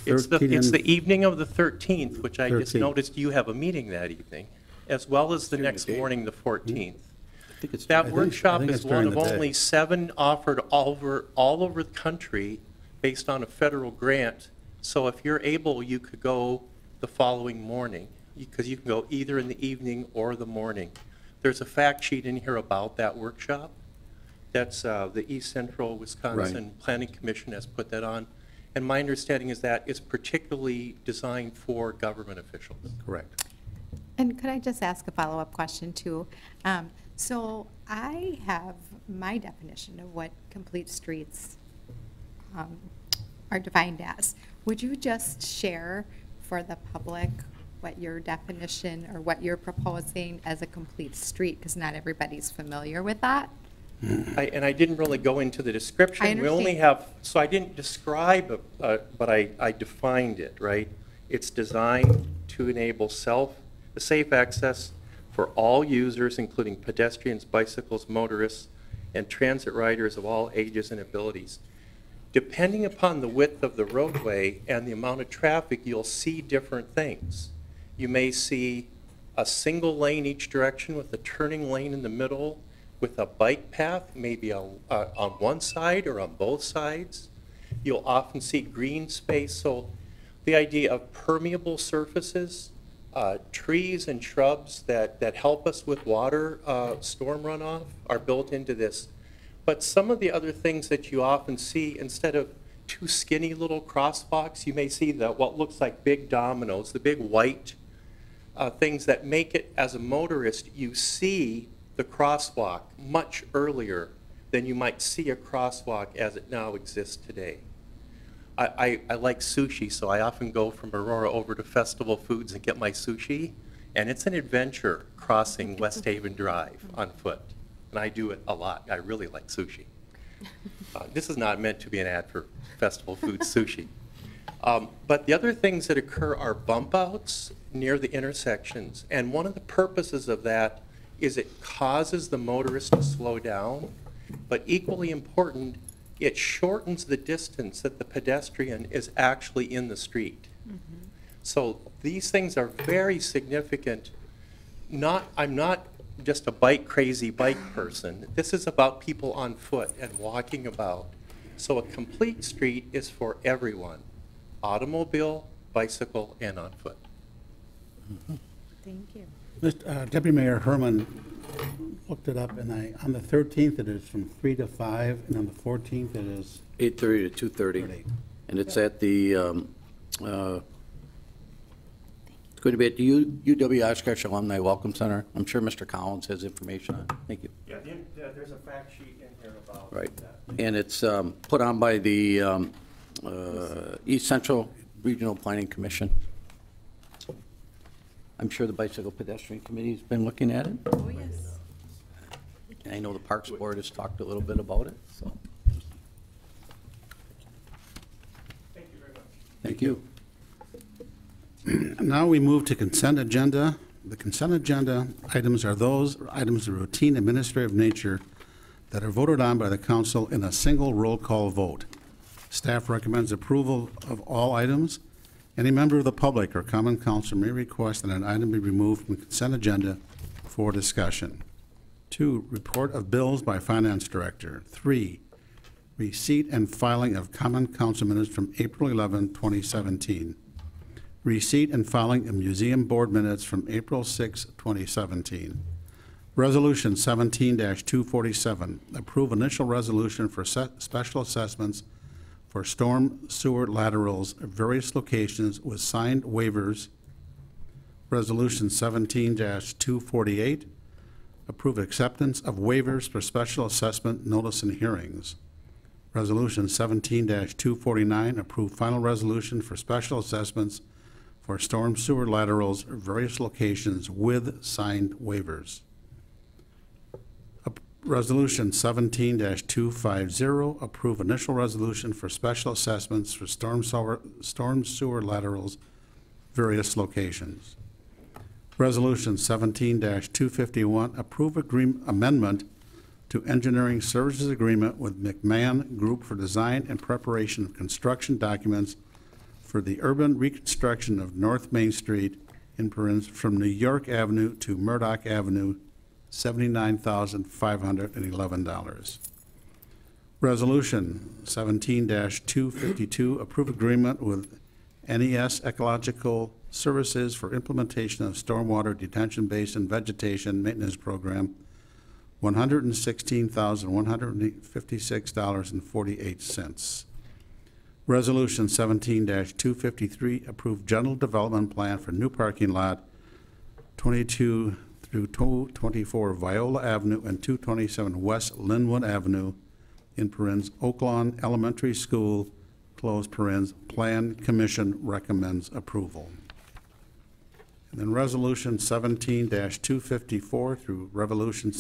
It's the, 13 it's the evening of the 13th, which I just noticed you have a meeting that evening, as well as the During the next day. morning, the 14th. I think it's, I That think- workshop I think is one of only seven offered all over, all over the country based on a federal grant. So if you're able, you could go the following morning, because you can go either in the evening or the morning. There's a fact sheet in here about that workshop. That's, uh, the East Central Wisconsin Planning Commission has put that on. And my understanding is that it's particularly designed for government officials. Correct. And could I just ask a follow-up question too? Um, So I have my definition of what complete streets um, are defined as. Would you just share for the public what your definition or what you're proposing as a complete street? Because not everybody's familiar with that. I- And I didn't really go into the description. We only have, so I didn't describe, uh, but I, I defined it, right? It's designed to enable self, the safe access for all users, including pedestrians, bicycles, motorists, and transit riders of all ages and abilities. Depending upon the width of the roadway and the amount of traffic, you'll see different things. You may see a single lane each direction with a turning lane in the middle, with a bike path, maybe on, uh, on one side or on both sides. You'll often see green space, so the idea of permeable surfaces, uh, trees and shrubs that, that help us with water uh, storm runoff are built into this. But some of the other things that you often see, instead of two skinny little crosswalks, you may see the, what looks like big dominoes, the big white uh, things that make it, as a motorist, you see the crosswalk much earlier than you might see a crosswalk as it now exists today. I, I, I like sushi, so I often go from Aurora over to Festival Foods and get my sushi, and it's an adventure crossing West Haven Drive on foot. And I do it a lot. I really like sushi. Uh, This is not meant to be an ad for Festival food sushi. Um, But the other things that occur are bump outs near the intersections. And one of the purposes of that is it causes the motorist to slow down. But equally important, it shortens the distance that the pedestrian is actually in the street. So these things are very significant. Not, I'm not just a bike crazy bike person. This is about people on foot and walking about. So a complete street is for everyone, automobile, bicycle, and on foot. Thank you. Mr. uh, Deputy Mayor Herman looked it up, and I, on the 13th, it is from 3 to 5, and on the 14th, it is 8:30 to 2:30. And it's at the, um, uh, it's going to be at the U- UW Oshkosh Alumni Welcome Center. I'm sure Mr. Collins has information on it. Thank you. Yeah, there's a fact sheet in here about Right. And it's um, put on by the um, uh, East Central Regional Planning Commission. I'm sure the Bicycle Pedestrian Committee's been looking at it. Oh, yes. I know the Parks Board has talked a little bit about it, so. Thank you very much. Thank you. Now we move to consent agenda. The consent agenda items are those items of routine administrative nature that are voted on by the council in a single roll call vote. Staff recommends approval of all items. Any member of the public or common council may request that an item be removed from the consent agenda for discussion. Two, report of bills by finance director. Three, receipt and filing of common council minutes from April 11, 2017. Receipt and filing of museum board minutes from April 6, 2017. Resolution 17-247, approve initial resolution for special assessments for storm sewer laterals at various locations with signed waivers. Resolution 17-248, approve acceptance of waivers for special assessment notice and hearings. Resolution 17-249, approve final resolution for special assessments for storm sewer laterals at various locations with signed waivers. Resolution 17-250, approve initial resolution for special assessments for storm sewer, storm sewer laterals, various locations. Resolution 17-251, approve agreement, amendment to engineering services agreement with McMahon Group for design and preparation of construction documents for the urban reconstruction of North Main Street in Perins from New York Avenue to Murdock Avenue, $79,511. Resolution 17-252, approve agreement with NES Ecological Services for implementation of stormwater detention basin vegetation maintenance program, $116,156.48. Resolution 17-253, approve general development plan for new parking lot 22 through 224 Viola Avenue and 227 West Linwood Avenue in Perins, Oaklawn Elementary School, closed Perins. Plan Commission recommends approval. And then Resolution 17-254 through Revolution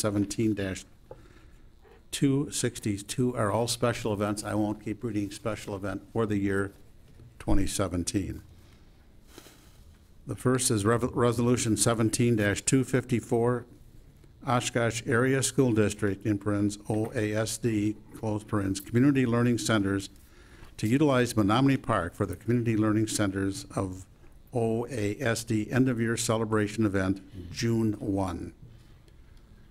17-262 are all special events. I won't keep reading special event for the year 2017. The first is Rev- Resolution 17-254, Oshkosh Area School District, in parens, OASD, close parens, Community Learning Centers to utilize Menominee Park for the Community Learning Centers of OASD End-of-Year Celebration Event, June 1.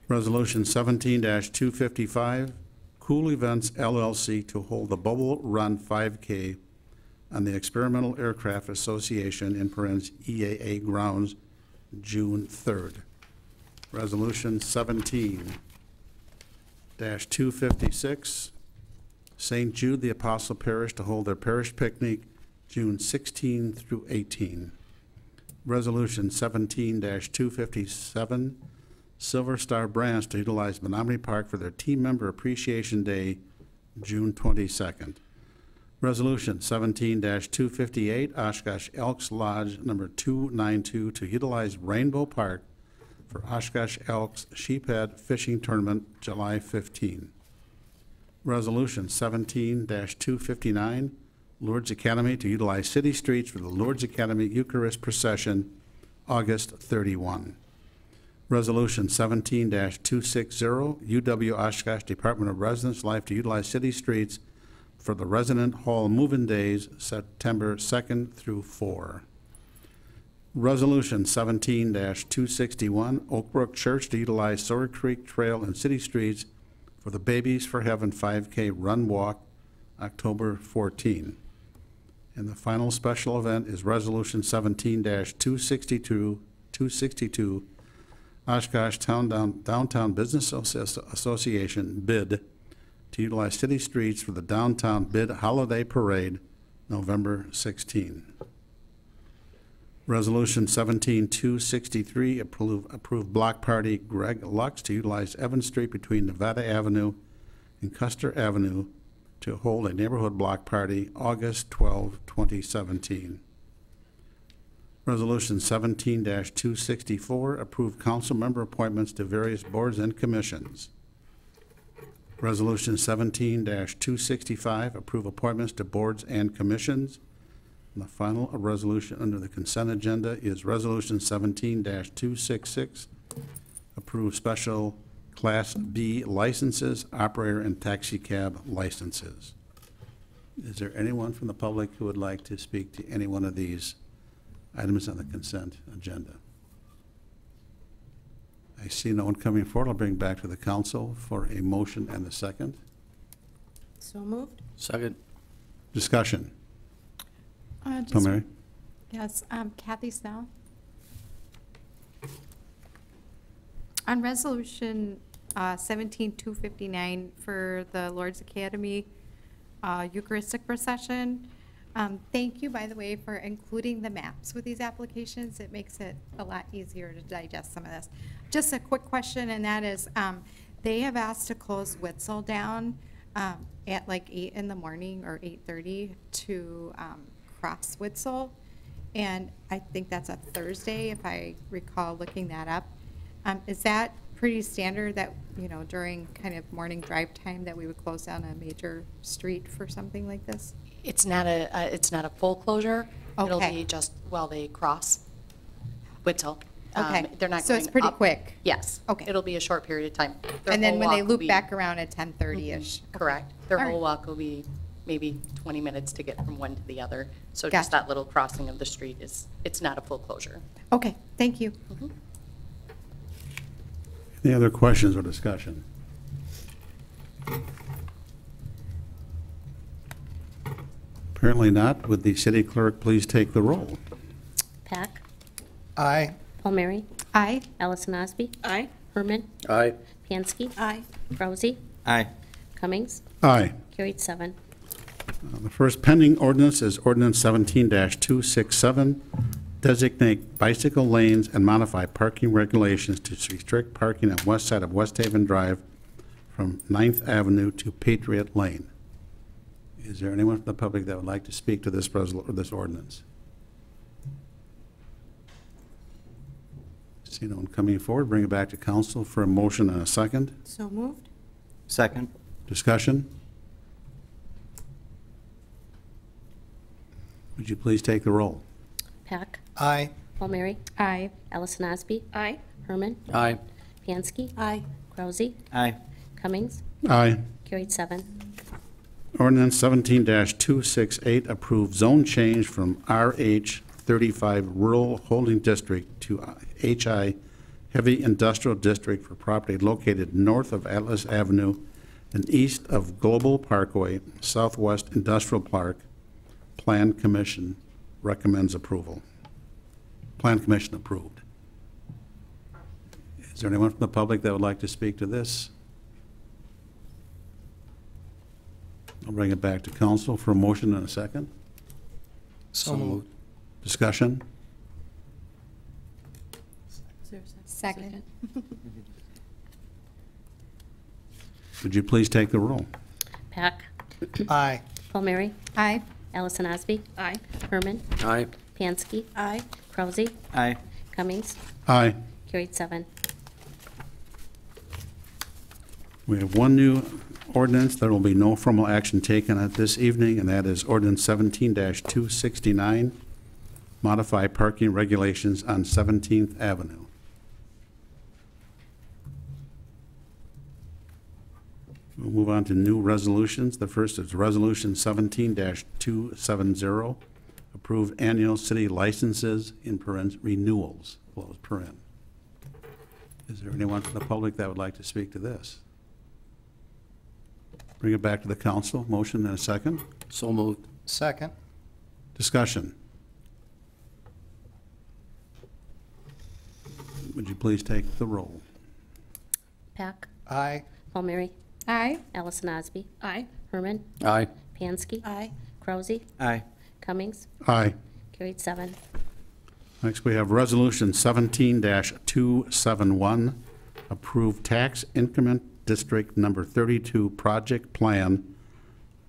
Resolution 17-255, Cool Events LLC to hold the Bubble Run 5K on the Experimental Aircraft Association in parens EAA grounds, June 3rd. Resolution 17-256, St. Jude the Apostle Parish to hold their parish picnic June 16 through 18. Resolution 17-257, Silver Star Brands to utilize Menominee Park for their Team Member Appreciation Day, June 22nd. Resolution 17-258, Oshkosh Elks Lodge Number 292 to utilize Rainbow Park for Oshkosh Elks Sheephead Fishing Tournament, July 15. Resolution 17-259, Lourdes Academy to utilize city streets for the Lourdes Academy Eucharist Procession, August 31. Resolution 17-260, UW Oshkosh Department of Residence Life to utilize city streets for the Resident Hall Move-In Days, September 2nd through 4. Resolution 17-261, Oakbrook Church to utilize Sawyer Creek Trail and city streets for the Babies for Heaven 5K Run Walk, October 14. And the final special event is Resolution 17-262, 262, Oshkosh Town Down- Downtown Business Association bid to utilize city streets for the Downtown Bid Holiday Parade, November 16. Resolution 17-263, approve, approve block party Greg Lux to utilize Evans Street between Nevada Avenue and Custer Avenue to hold a neighborhood block party August 12, 2017. Resolution 17-264, approve council member appointments to various boards and commissions. Resolution 17-265, approve appointments to boards and commissions. And the final resolution under the consent agenda is Resolution 17-266, approve special Class B licenses, operator and taxi cab licenses. Is there anyone from the public who would like to speak to any one of these items on the consent agenda? I see no one coming forward. I'll bring back to the council for a motion and a second. So moved? Second. Discussion. Uh, just- Palmeri? Yes, um, Kathy Snell. On Resolution uh, 17259 for the Lourdes Academy uh, Eucharistic Procession, um, thank you, by the way, for including the maps with these applications. It makes it a lot easier to digest some of this. Just a quick question, and that is, um, they have asked to close Witzel down um, at like 8 in the morning or 8:30 to um, cross Witzel. And I think that's a Thursday, if I recall looking that up. Um, Is that pretty standard that, you know, during kind of morning drive time, that we would close down a major street for something like this? It's not a, uh, it's not a full closure. It'll Okay. be just while they cross Witzel. Um, Okay. They're not So it's pretty up. quick? Yes. Okay. It'll be a short period of time. Their And then whole when they walk will loop be- back around at 10:30-ish? Mhm, Correct. Their All whole right. walk will be maybe 20 minutes to get from one to the other. So just Gotcha. that little crossing of the street is, it's not a full closure. Okay, thank you. Any other questions or discussion? Apparently not. Would the city clerk please take the roll? Pech, Aye. Palmeri. Aye. Allison-Aasby, Aye. Herman, Aye. Panske, Aye. Rousey, Aye. Cummings, Aye. carried seven. Uh, The first pending ordinance is ordinance 17-267, designate bicycle lanes and modify parking regulations to restrict parking on west side of West Haven Drive from Ninth Avenue to Patriot Lane. Is there anyone from the public that would like to speak to this or this ordinance? See no one coming forward, bring it back to council for a motion and a second. So moved? Second. Discussion? Would you please take the roll? Pech, Aye. Palmeri, Aye. Allison-Aasby, Aye. Herman, Aye. Panske, Aye. Krause, Aye. Cummings, Aye. carried seven. Ordinance seventeen two six eight, approve zone change from RH thirty-five Rural Holding District to HI Heavy Industrial District for property located north of Atlas Avenue and east of Global Parkway, Southwest Industrial Park. Plan Commission recommends approval. Plan Commission approved. Is there anyone from the public that would like to speak to this? I'll bring it back to council for a motion and a second. So moved. Discussion? Is there a Second. Would you please take the roll? Pech, Aye. Palmeri, Aye. Allison-Aasby. Aye. Herman, Aye. Panske, Aye. Krause, Aye. Cummings, Aye. carried seven. We have one new ordinance. There will be no formal action taken at this evening, and that is ordinance 17-269, modify parking regulations on Seventeenth Avenue. We'll move on to new resolutions. The first is Resolution 17-270, approve annual city licenses in parens renewals, close paren. Is there anyone from the public that would like to speak to this? Bring it back to the council. Motion and a second. So moved. Second. Discussion. Would you please take the roll? Pech, Aye. Paul Palmeri, Aye. Allison-Aasby. Aye. Herman, Aye. Panske, Aye. Krause, Aye. Cummings, Aye. carried seven. Next, we have Resolution 17-271, approve tax increment district number thirty-two project plan,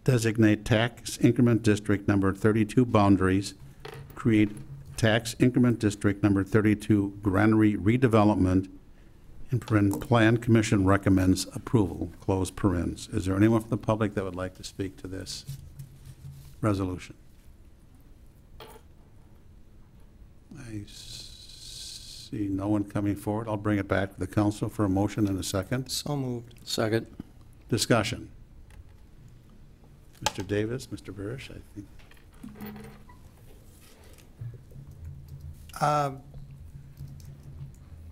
designate tax increment district number thirty-two boundaries, create tax increment district number thirty-two granary redevelopment, and Plan Commission recommends approval, close parens. Is there anyone from the public that would like to speak to this resolution? I see no one coming forward. I'll bring it back to the council for a motion and a second. So moved. Second. Discussion. Mr. Davis, Mr. Burich, I think. Um,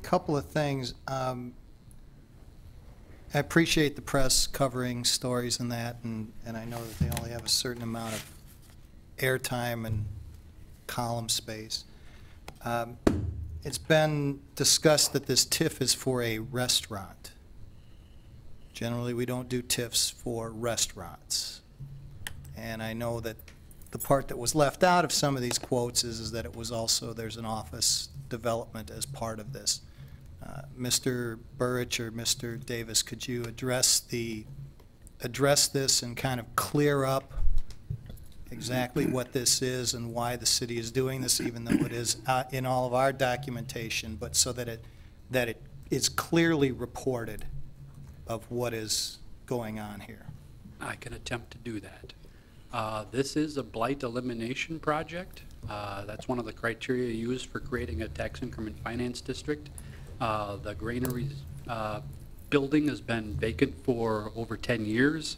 Couple of things. Um, I appreciate the press covering stories and that, and, and I know that they only have a certain amount of airtime and column space. Um, It's been discussed that this TIF is for a restaurant. Generally, we don't do TIFs for restaurants. And I know that the part that was left out of some of these quotes is, is that it was also, there's an office development as part of this. Uh, Mr. Burich or Mr. Davis, could you address the, address this and kind of clear up exactly what this is and why the city is doing this, even though it is uh, in all of our documentation, but so that it, that it is clearly reported of what is going on here? I can attempt to do that. Uh, This is a blight elimination project. Uh, That's one of the criteria used for creating a tax increment finance district. Uh, The granary uh, building has been vacant for over 10 years.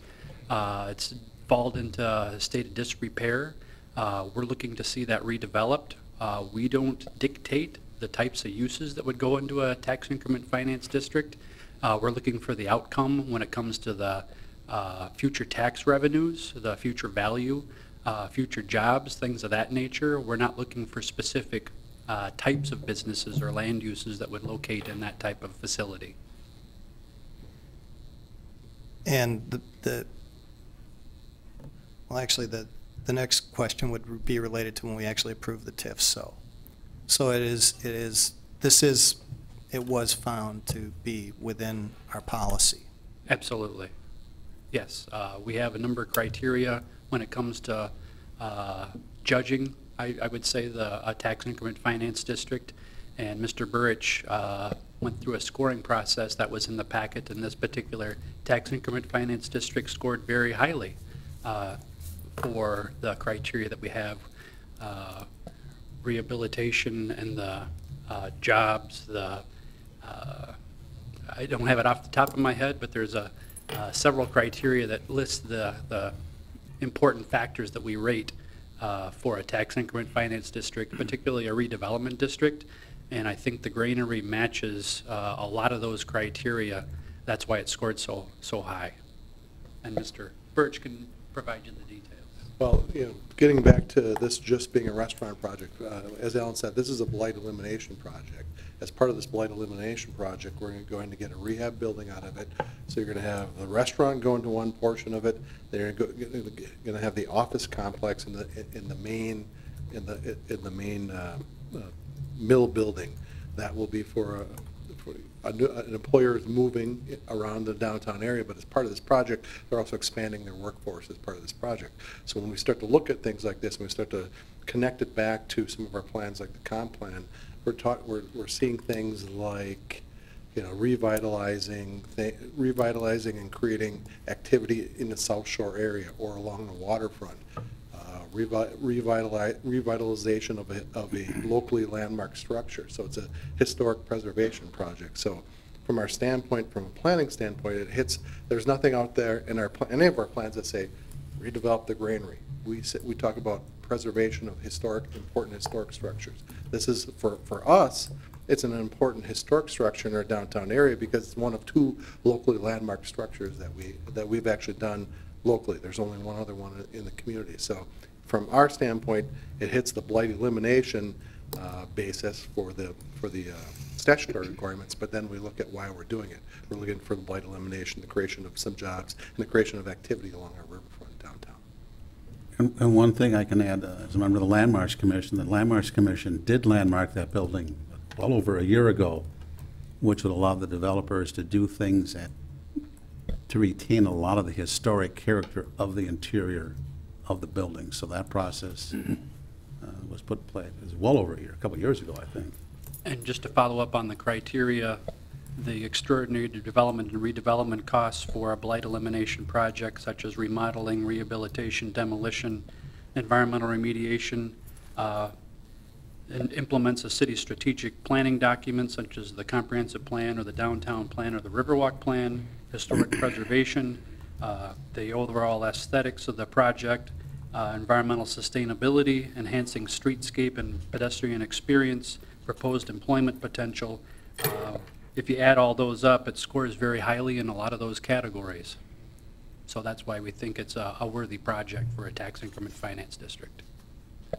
Uh, It's fallen into a state of disrepair. Uh, We're looking to see that redeveloped. Uh, We don't dictate the types of uses that would go into a tax increment finance district. Uh, We're looking for the outcome when it comes to the uh, future tax revenues, the future value, uh, future jobs, things of that nature. We're not looking for specific uh, types of businesses or land uses that would locate in that type of facility. And the, the, well, actually, the, the next question would be related to when we actually approve the TIF, so. So it is, it is, this is, it was found to be within our policy. Absolutely. Yes, uh, we have a number of criteria when it comes to uh, judging, I I would say, the uh, tax increment finance district. And Mr. Burich uh, went through a scoring process that was in the packet, and this particular tax increment finance district scored very highly uh, for the criteria that we have, uh, rehabilitation and the uh, jobs, the uh, I don't have it off the top of my head, but there's a, uh, several criteria that list the, the important factors that we rate uh, for a tax increment finance district, particularly a redevelopment district. And I think the granary matches uh, a lot of those criteria. That's why it scored so, so high. and Mr. Burich can provide you the details. Well, you know, getting back to this just being a restaurant project, uh, as Alan said, this is a blight elimination project. As part of this blight elimination project, we're going to get a rehab building out of it. So you're going to have the restaurant go into one portion of it. They're going to have the office complex in the, in the main, in the, in the main uh, uh, mill building. That will be for a, a an employer is moving around the downtown area, but as part of this project, they're also expanding their workforce as part of this project. So when we start to look at things like this, and we start to connect it back to some of our plans like the comp plan, we're we're, we're seeing things like, you know, revitalizing, revitalizing and creating activity in the South Shore area or along the waterfront. Uh, revi- revitali- revitalization of a, of a locally landmark structure. So it's a historic preservation project. So from our standpoint, from a planning standpoint, it hits, there's nothing out there in our, any of our plans that say redevelop the granary. We, say- we talk about preservation of historic, important historic structures. This is, for, for us, it's an important historic structure in our downtown area because it's one of two locally landmark structures that we, that we've actually done locally. There's only one other one in the community. So from our standpoint, it hits the blight elimination uh, basis for the, for the uh, statutory requirements, but then we look at why we're doing it. We're looking for the blight elimination, the creation of some jobs, and the creation of activity along our riverfront downtown. And and one thing I can add, uh, as a member of the Landmarks Commission, the Landmarks Commission did landmark that building well over a year ago, which would allow the developers to do things that, to retain a lot of the historic character of the interior of the building. So that process uh, was put in play, was well over a year, a couple years ago, I think. And just to follow up on the criteria, the extraordinary development and redevelopment costs for a blight elimination project such as remodeling, rehabilitation, demolition, environmental remediation, uh, and implements a city strategic planning document such as the comprehensive plan or the downtown plan or the Riverwalk plan, historic preservation, uh, the overall aesthetics of the project, uh, environmental sustainability, enhancing streetscape and pedestrian experience, proposed employment potential. Uh, If you add all those up, it scores very highly in a lot of those categories. So that's why we think it's a a worthy project for a tax increment finance district.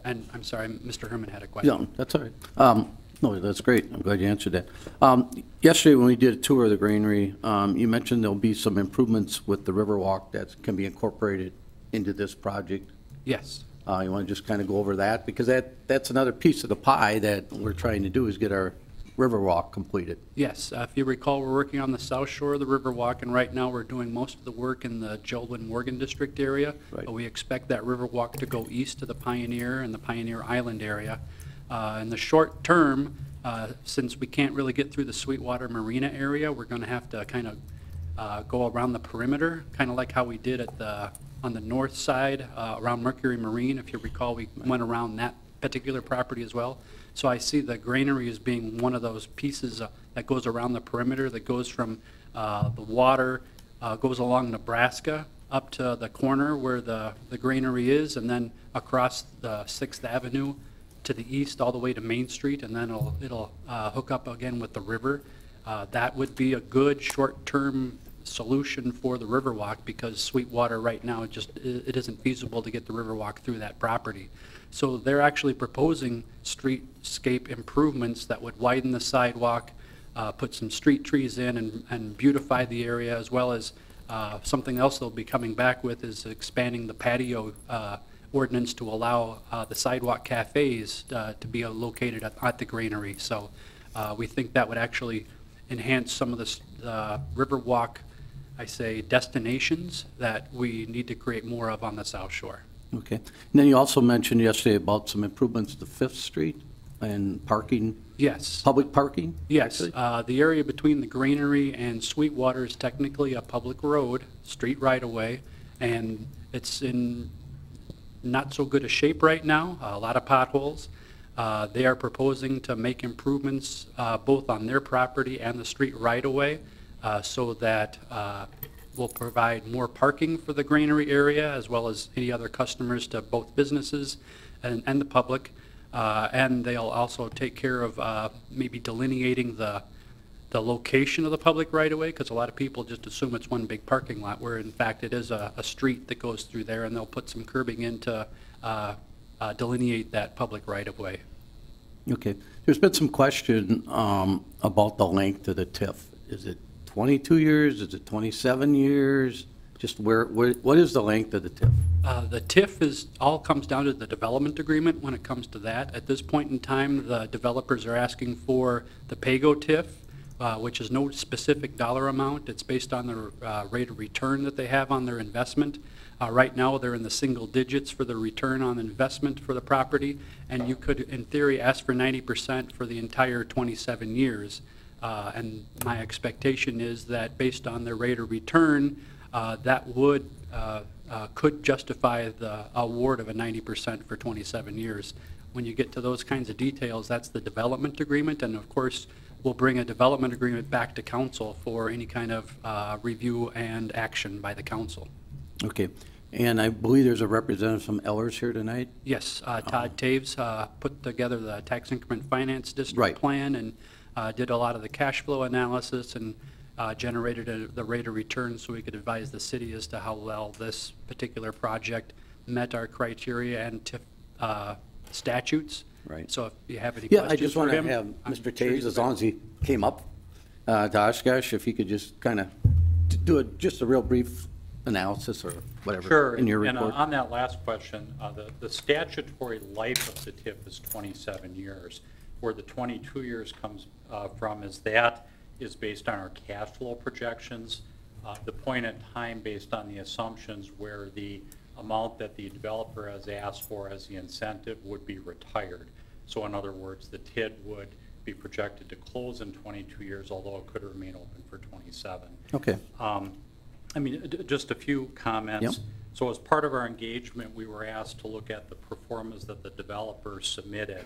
And I'm sorry, Mr. Herman had a question. Yeah, that's all right. Um, No, that's great. I'm glad you answered that. Um, Yesterday, when we did a tour of the granary, um, you mentioned there'll be some improvements with the Riverwalk that can be incorporated into this project. Yes. Uh, You want to just kind of go over that? Because that, that's another piece of the pie that we're trying to do is get our Riverwalk completed. Yes, uh, if you recall, we're working on the south shore of the Riverwalk, and right now, we're doing most of the work in the Jolyn Morgan District area. Right. But we expect that Riverwalk to go east to the Pioneer and the Pioneer Island area. Uh, In the short term, uh, since we can't really get through the Sweetwater Marina area, we're going to have to kind of uh, go around the perimeter, kind of like how we did at the, on the north side, uh, around Mercury Marine. If you recall, we went around that particular property as well. So I see the granary as being one of those pieces uh, that goes around the perimeter, that goes from uh, the water, goes along Nebraska up to the corner where the, the granary is, and then across the Sixth Avenue to the east, all the way to Main Street, and then it'll, it'll uh, hook up again with the river. Uh, That would be a good short-term solution for the Riverwalk, because Sweetwater right now, it just, it isn't feasible to get the Riverwalk through that property. So they're actually proposing streetscape improvements that would widen the sidewalk, uh, put some street trees in and and beautify the area, as well as uh, something else they'll be coming back with is expanding the patio uh, ordinance to allow uh, the sidewalk cafes uh, to be located at at the granary. So uh, we think that would actually enhance some of the the Riverwalk, I say, destinations that we need to create more of on the South Shore. Okay. And then you also mentioned yesterday about some improvements to Fifth Street and parking. Yes. Public parking? Yes, uh, the area between the granary and Sweetwater is technically a public road, street right-of-way, and it's in not so good a shape right now, a lot of potholes. Uh, They are proposing to make improvements uh, both on their property and the street right-of-way uh, so that uh, will provide more parking for the granary area as well as any other customers to both businesses and and the public. Uh, And they'll also take care of uh, maybe delineating the, the location of the public right-of-way, because a lot of people just assume it's one big parking lot, where in fact it is a, a street that goes through there, and they'll put some curbing in to uh, uh, delineate that public right-of-way. Okay. There's been some question um, about the length of the TIF. Is it 22 years? Is it 27 years? Just where, where- what is the length of the TIF? Uh, The TIF is, all comes down to the development agreement when it comes to that. At this point in time, the developers are asking for the PAYGO TIF, uh, which is no specific dollar amount. It's based on the uh, rate of return that they have on their investment. Uh, Right now, they're in the single digits for the return on investment for the property, and you could, in theory, ask for 90% for the entire 27 years. Uh, And my expectation is that based on their rate of return, uh, that would, could justify the award of a 90% for 27 years. When you get to those kinds of details, that's the development agreement, and of course, we'll bring a development agreement back to council for any kind of uh, review and action by the council. Okay. And I believe there's a representative from Ehlers here tonight? Yes, uh, Todd Taves uh, put together the tax increment finance district Right. plan and uh, did a lot of the cash flow analysis and uh, generated a- the rate of return so we could advise the city as to how well this particular project met our criteria and TIF uh, statutes. Right. So if you have any Yeah, questions I just for want to him, have I'm Mr. sure he's Taves, as long as he came up uh, to Oshkosh, if he could just kind of do a, just a real brief analysis or whatever Sure, in your and uh, report. on that last question, uh, the the statutory life of the TIF is 27 years. Where the 22 years comes uh, from is that is based on our cash flow projections. Uh, The point in time based on the assumptions where the amount that the developer has asked for as the incentive would be retired. So in other words, the TID would be projected to close in 22 years, although it could remain open for 27. Okay. Um, I mean, just a few comments. Yep. So as part of our engagement, we were asked to look at the performance that the developers submitted.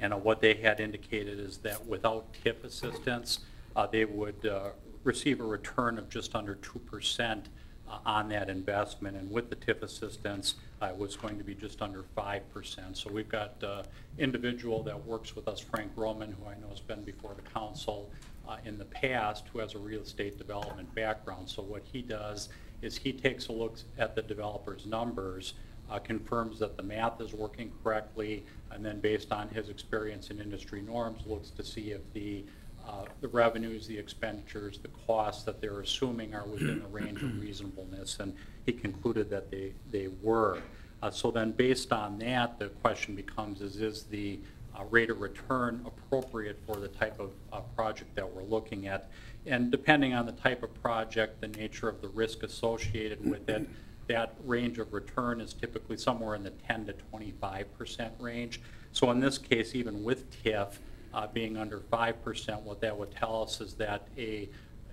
And uh, what they had indicated is that without TIF assistance, uh, they would uh, receive a return of just under 2% uh, on that investment. And with the TIF assistance, uh, it was going to be just under 5%. So we've got uh individual that works with us, Frank Roman, who I know has been before the council uh, in the past, who has a real estate development background. So what he does is he takes a look at the developer's numbers, uh, confirms that the math is working correctly, and then based on his experience in industry norms, looks to see if the, uh, the revenues, the expenditures, the costs that they're assuming are within the range of reasonableness. And he concluded that they, they were. Uh, So then, based on that, the question becomes, is, is the uh, rate of return appropriate for the type of uh, project that we're looking at? And depending on the type of project, the nature of the risk associated with it, that range of return is typically somewhere in the 10 to 25 percent range. So in this case, even with TIF uh, being under 5 percent, what that would tell us is that a,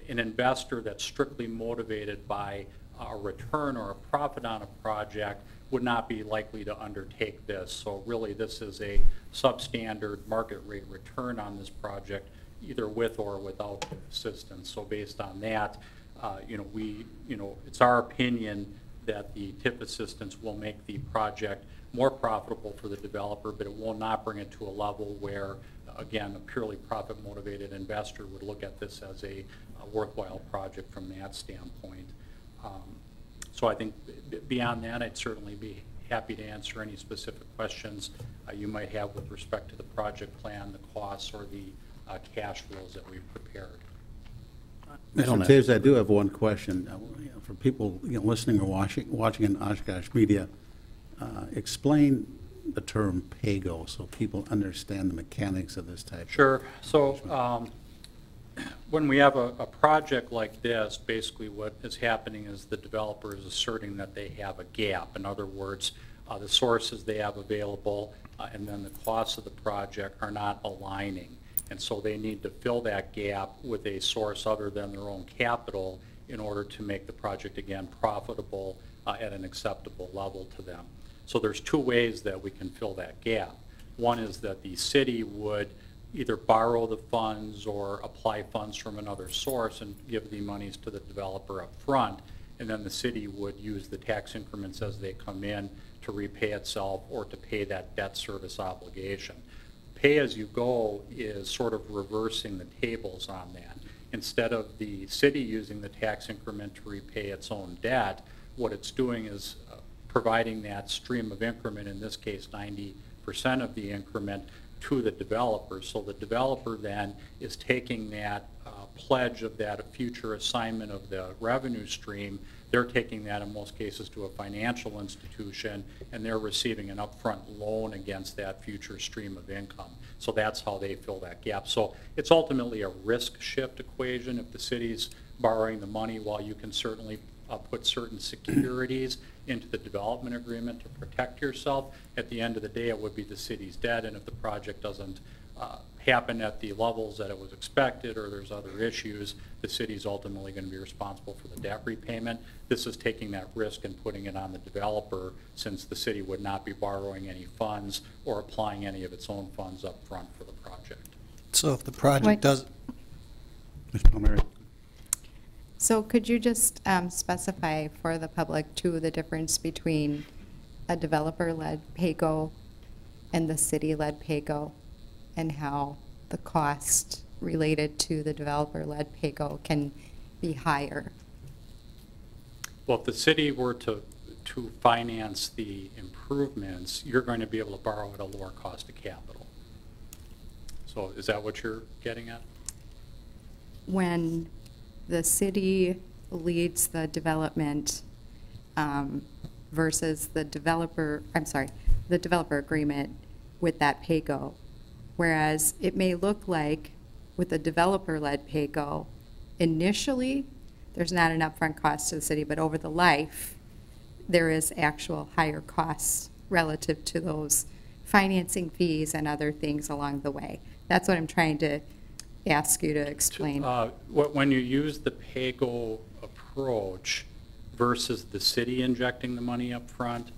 an investor that's strictly motivated by a return or a profit on a project would not be likely to undertake this. So really, this is a substandard market rate return on this project, either with or without assistance. So based on that, uh, you know, we, you know, it's our opinion that the TIF assistance will make the project more profitable for the developer, but it will not bring it to a level where, again, a purely profit-motivated investor would look at this as a a worthwhile project from that standpoint. Um, So I think b- beyond that, I'd certainly be happy to answer any specific questions uh, you might have with respect to the project plan, the costs, or the uh, cash flows that we've prepared. Mr. Taves, I do have one question. Uh, you know, For people you know, listening or watching, watching in Oshkosh Media, uh, explain the term PAYGO so people understand the mechanics of this type. Sure. So um, when we have a, a project like this, basically what is happening is the developer is asserting that they have a gap. In other words, uh, the sources they have available uh, and then the costs of the project are not aligning. And so they need to fill that gap with a source other than their own capital in order to make the project, again, profitable uh, at an acceptable level to them. So there's two ways that we can fill that gap. One is that the city would either borrow the funds or apply funds from another source and give the monies to the developer up front, and then the city would use the tax increments as they come in to repay itself or to pay that debt service obligation. Pay-as-you-go is sort of reversing the tables on that. instead of the city using the tax increment to repay its own debt, what it's doing is providing that stream of increment, in this case, 90% of the increment, to the developer. So the developer then is taking that uh, pledge of that future assignment of the revenue stream, they're taking that in most cases to a financial institution, and they're receiving an upfront loan against that future stream of income. So that's how they fill that gap. So it's ultimately a risk shift equation. If the city's borrowing the money, while you can certainly uh, put certain securities into the development agreement to protect yourself, at the end of the day, it would be the city's debt, and if the project doesn't uh, happen at the levels that it was expected, or there's other issues, the city's ultimately going to be responsible for the debt repayment. This is taking that risk and putting it on the developer, since the city would not be borrowing any funds or applying any of its own funds up front for the project. So if the project Wait. does, Ms. Palmeri? So could you just um, specify for the public, too, the difference between a developer-led PAYGO and the city-led PAYGO, and how the cost related to the developer-led PAYGO can be higher? Well, if the city were to, to finance the improvements, you're going to be able to borrow at a lower cost of capital. So is that what you're getting at? When the city leads the development um, versus the developer, I'm sorry, the developer agreement with that PAYGO. Whereas it may look like with a developer-led PAYGO, initially, there's not an upfront cost to the city, but over the life, there is actual higher costs relative to those financing fees and other things along the way. That's what I'm trying to ask you to explain. Uh, When you use the PAYGO approach versus the city injecting the money up front,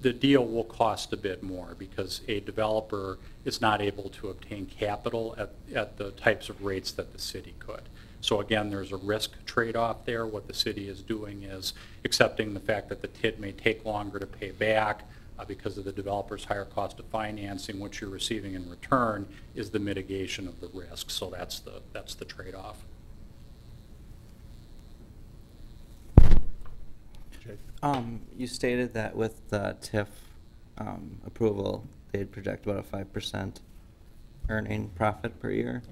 the deal will cost a bit more because a developer is not able to obtain capital at, at the types of rates that the city could. So again, there's a risk trade-off there. What the city is doing is accepting the fact that the TID may take longer to pay back uh, because of the developer's higher cost of financing. What you're receiving in return is the mitigation of the risk. So that's the, that's the trade-off. Um, you stated that with the TIF, um, approval, they'd project about a five percent earning profit per year?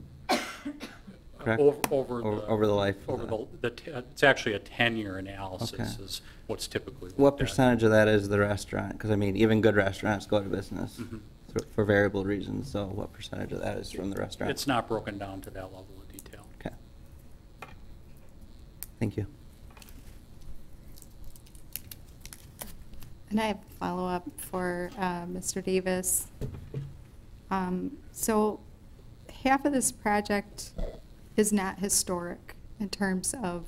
Correct? Over, over Over- the. over the life of Over the- the, the t- it's actually a 10-year analysis Okay. is what's typically What looked at. percentage of that is the restaurant? Because I mean, even good restaurants go out of business Mhm. for- for variable reasons, so what percentage of that is from the restaurant? It's not broken down to that level of detail. Okay. Thank you. And I have a follow-up for uh, Mr. Davis. Um, So half of this project is not historic in terms of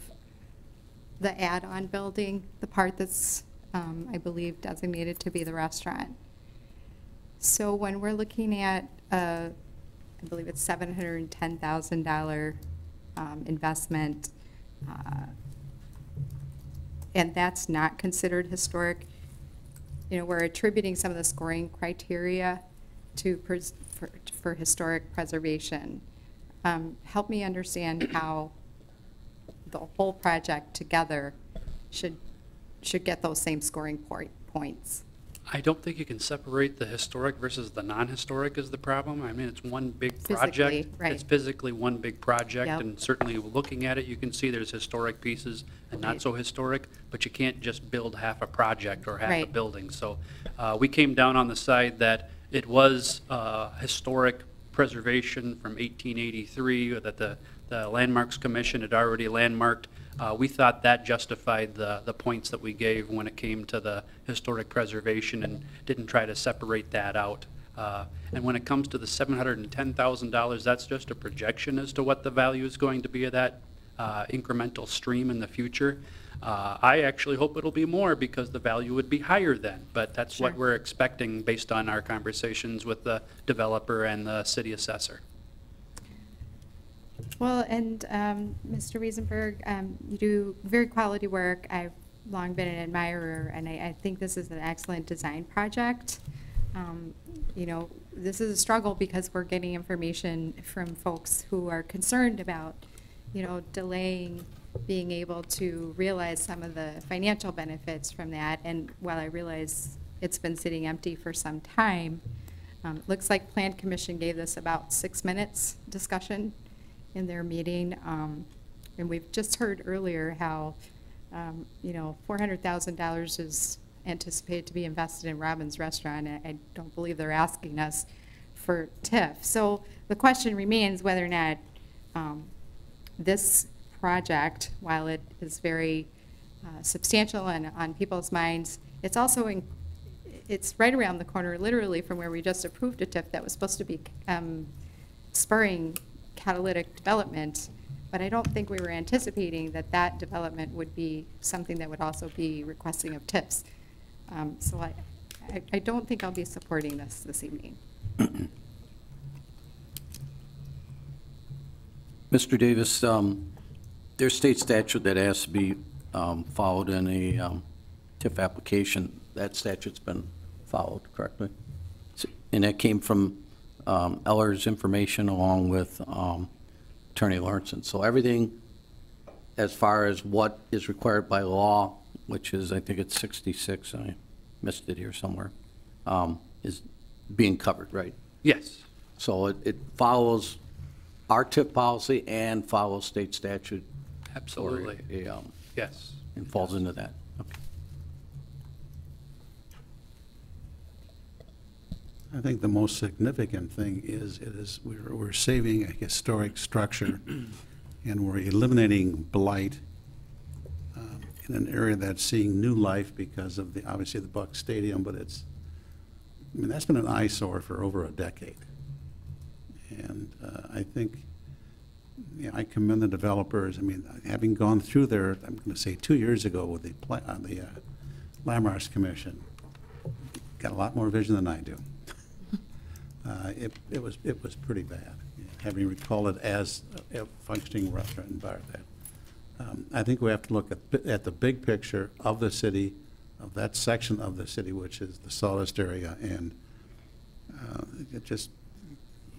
the add-on building, the part that's, um, I believe, designated to be the restaurant. So when we're looking at, uh, I believe it's $710,000 um, investment, uh, and that's not considered historic, you know, we're attributing some of the scoring criteria to, for, for historic preservation. Um, Help me understand how the whole project together should, should get those same scoring point, points. I don't think you can separate the historic versus the non-historic is the problem. I mean, it's one big project. Physically, right. It's physically one big project, Yep. and certainly looking at it, you can see there's historic pieces and not so historic, but you can't just build half a project or half a building. So uh, we came down on the side that it was uh, historic preservation from 1883, or that the the Landmarks Commission had already landmarked. Uh, We thought that justified the, the points that we gave when it came to the historic preservation and didn't try to separate that out. Uh, And when it comes to the $710,000, that's just a projection as to what the value is going to be of that uh, incremental stream in the future. Uh, I actually hope it'll be more because the value would be higher then, but that's what Sure. we're expecting based on our conversations with the developer and the city assessor. Well, and um, Mr. Riesenberg, um, you do very quality work. I've long been an admirer, and I, I think this is an excellent design project. Um, You know, this is a struggle because we're getting information from folks who are concerned about you know, delaying being able to realize some of the financial benefits from that. And while I realize it's been sitting empty for some time, um, it looks like Plan Commission gave this about six minutes discussion in their meeting. Um, and we've just heard earlier how, um, you know, $400,000 is anticipated to be invested in Robbins Restaurant. and I don't believe they're asking us for TIF. So the question remains whether or not um, this project, while it is very uh, substantial and on people's minds, it's also in, it's right around the corner, literally from where we just approved a TIF that was supposed to be um, spurring catalytic development. But I don't think we were anticipating that that development would be something that would also be requesting of TIFs. Um, so I, I, I don't think I'll be supporting this this evening. Mr. Davis, um, there's state statute that has to be um, followed in a um, TIF application. That statute's been followed correctly? S- And that came from um, Ehlers information along with um, Attorney Lorenson. So everything as far as what is required by law, which is, I think it's 66, I missed it here somewhere, um, is being covered, right? Yes. So it, it follows our TIF policy and follows state statute? Or Absolutely. a, um, Yes. And falls into that? Okay. I think the most significant thing is, it is, we're, we're saving a historic structure, and we're eliminating blight um, in an area that's seeing new life because of the, obviously the Buck Stadium, but it's, I mean, that's been an eyesore for over a decade. And uh, I think, you know, I commend the developers, I mean, having gone through there, I'm going to say, two years ago with the, pla- uh, the uh, Landmarks Commission, got a lot more vision than I do. Uh, It, it was, it was pretty bad, having recalled it as a functioning restaurant and bar there. Um, I think we have to look at, at the big picture of the city, of that section of the city, which is the sawdust area, and uh, just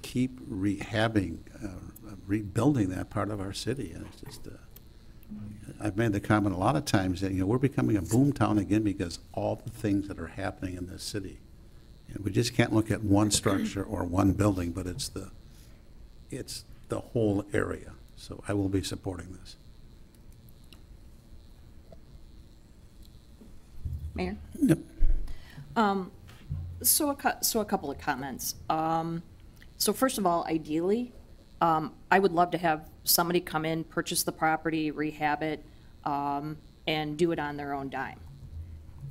keep rehabbing, uh, rebuilding that part of our city, and it's just, uh, I've made the comment a lot of times that, you know, we're becoming a boom town again because all the things that are happening in this city. And we just can't look at one structure or one building, but it's the, it's the whole area. So I will be supporting this. Mayor? Yep. Um, so a so a couple of comments. Um, so first of all, ideally, um, I would love to have somebody come in, purchase the property, rehab it, um, and do it on their own dime.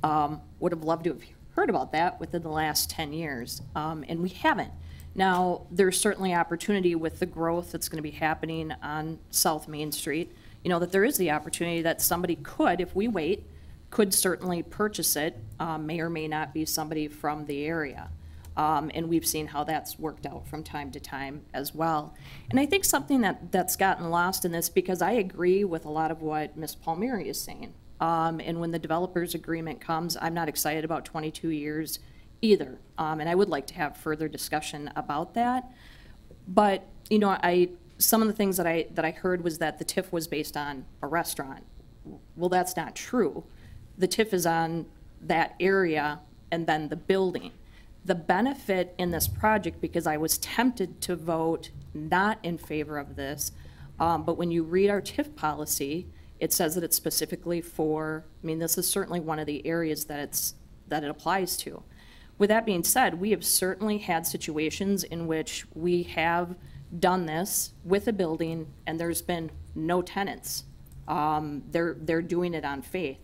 Um, would have loved to have heard about that within the last 10 years, um, and we haven't. Now, there's certainly opportunity with the growth that's going to be happening on South Main Street, you know, that there is the opportunity that somebody could, if we wait, could certainly purchase it, um, may or may not be somebody from the area. Um, and we've seen how that's worked out from time to time as well. And I think something that, that's gotten lost in this, because I agree with a lot of what Ms. Palmeri is saying. Um, and when the developers agreement comes, I'm not excited about 22 years either. Um, and I would like to have further discussion about that. But, you know, I, some of the things that I, that I heard was that the TIF was based on a restaurant. Well, that's not true. The TIF is on that area and then the building. The benefit in this project, because I was tempted to vote not in favor of this, um, but when you read our TIF policy, it says that it's specifically for, I mean, this is certainly one of the areas that it's, that it applies to. With that being said, we have certainly had situations in which we have done this with a building and there's been no tenants. Um, they're, they're doing it on faith.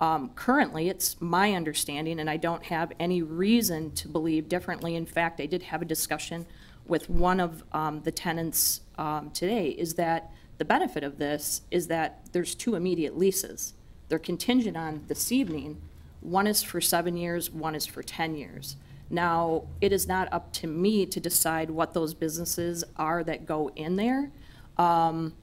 Um, currently, it's my understanding, and I don't have any reason to believe differently. In fact, I did have a discussion with one of um, the tenants um, today, is that the benefit of this is that there's two immediate leases. They're contingent on this evening. One is for seven years, one is for 10 years. Now, it is not up to me to decide what those businesses are that go in there. Um,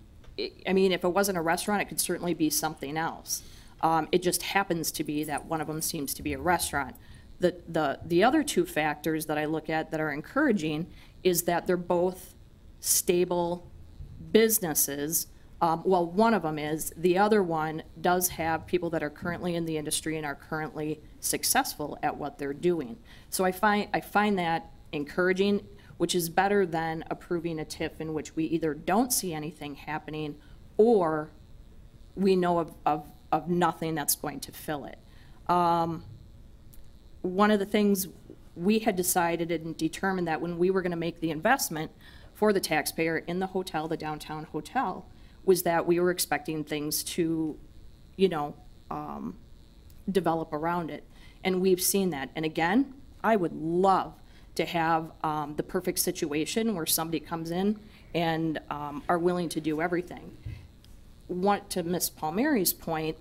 I mean, if it wasn't a restaurant, it could certainly be something else. Um, It just happens to be that one of them seems to be a restaurant. The, the, the other two factors that I look at that are encouraging is that they're both stable businesses Um, Well, one of them is, the other one does have people that are currently in the industry and are currently successful at what they're doing. So I find, I find that encouraging, which is better than approving a TIF in which we either don't see anything happening or we know of, of, of nothing that's going to fill it. Um, One of the things we had decided and determined that when we were gonna make the investment for the taxpayer in the hotel, the downtown hotel, was that we were expecting things to, you know, um, develop around it. And we've seen that. And again, I would love to have um, the perfect situation where somebody comes in and um, are willing to do everything. Want to miss Palmeri's point,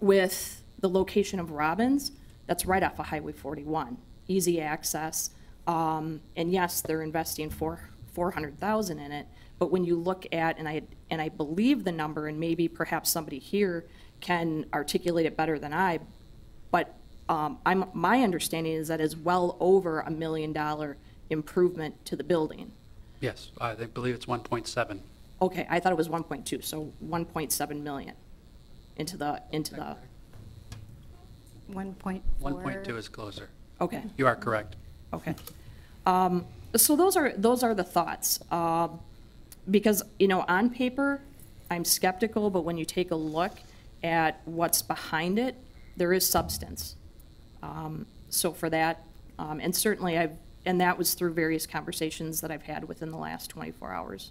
with the location of Robbins, that's right off of Highway 41, easy access. Um, and yes, they're investing four, 400,000 in it, but when you look at, and I, and I believe the number, and maybe perhaps somebody here can articulate it better than I, but um, I'm, my understanding is that is well over a million dollar improvement to the building. Yes, I believe it's 1.7. Okay, I thought it was 1.2, so 1.7 million into the, into the, 1.4. 1.2 is closer. okay. You are correct. Okay. Um, So those are, those are the thoughts. Um, Because, you know, on paper, I'm skeptical, but when you take a look at what's behind it, there is substance. Um, So for that, um, and certainly I've, and that was through various conversations that I've had within the last 24 hours.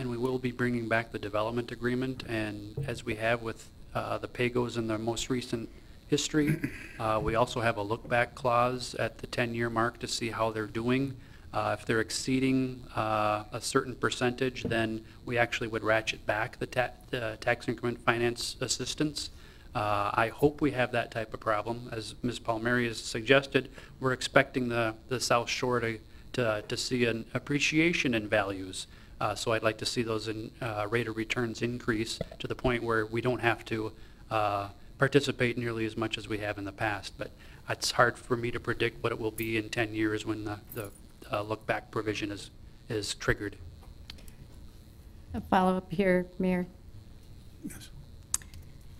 And we will be bringing back the development agreement, and as we have with uh, the PAYGOs in their most recent history, uh, we also have a look-back clause at the 10-year mark to see how they're doing. Uh, If they're exceeding uh, a certain percentage, then we actually would ratchet back the ta- the tax increment finance assistance. Uh, I hope we have that type of problem. As Ms. Palmeri has suggested, we're expecting the, the South Shore to, to, to see an appreciation in values. Uh, So I'd like to see those in, uh, rate of returns increase to the point where we don't have to uh, participate nearly as much as we have in the past. But it's hard for me to predict what it will be in 10 years when the, the uh, look-back provision is, is triggered. A follow-up here, Mayor. Yes.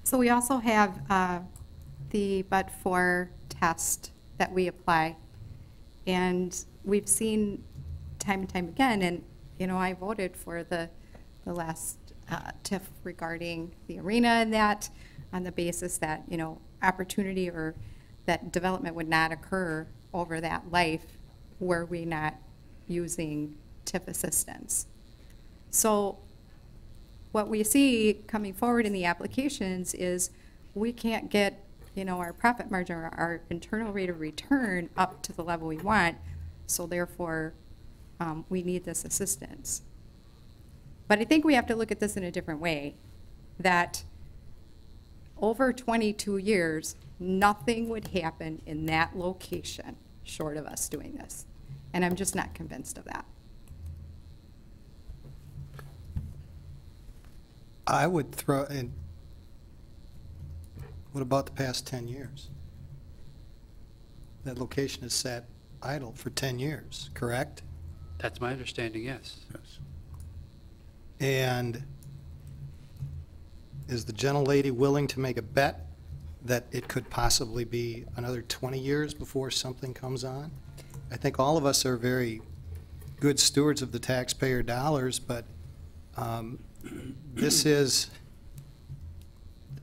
So we also have uh, the but-for test that we apply. And we've seen time and time again, and, you know, I voted for the, the last uh, TIF regarding the arena and that, on the basis that, you know, opportunity or that development would not occur over that life were we not using TIF assistance. So what we see coming forward in the applications is we can't get, you know, our profit margin or our internal rate of return up to the level we want, so therefore, um, we need this assistance. But I think we have to look at this in a different way, that over 22 years, nothing would happen in that location short of us doing this. And I'm just not convinced of that. I would throw in, what about the past 10 years? That location has sat idle for 10 years, correct? That's my understanding, yes. Yes. And is the gentlelady willing to make a bet that it could possibly be another 20 years before something comes on? I think all of us are very good stewards of the taxpayer dollars, but um, this is,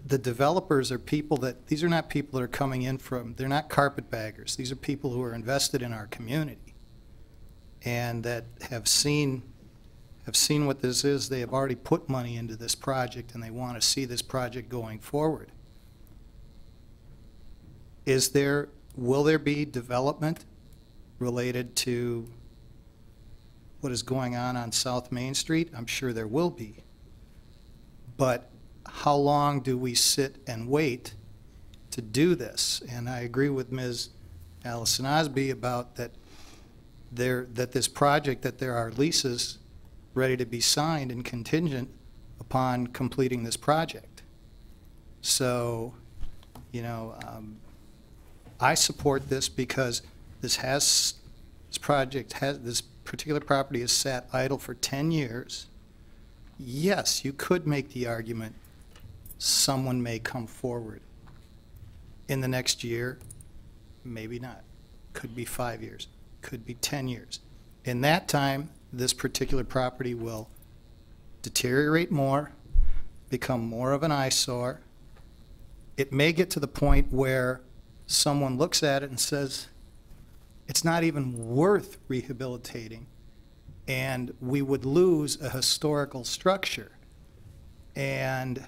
the developers are people that, these are not people that are coming in from, they're not carpetbaggers. These are people who are invested in our community and that have seen, have seen what this is. They have already put money into this project and they want to see this project going forward. Is there, will there be development related to what is going on on South Main Street? I'm sure there will be. But how long do we sit and wait to do this? And I agree with Ms. Allison-Aasby about that there, that this project, that there are leases ready to be signed and contingent upon completing this project. So, you know, um, I support this because this has, this project has, this particular property has sat idle for 10 years, yes, you could make the argument, someone may come forward in the next year, maybe not. Could be five years, could be 10 years. In that time, this particular property will deteriorate more, become more of an eyesore. It may get to the point where someone looks at it and says, it's not even worth rehabilitating, and we would lose a historical structure. And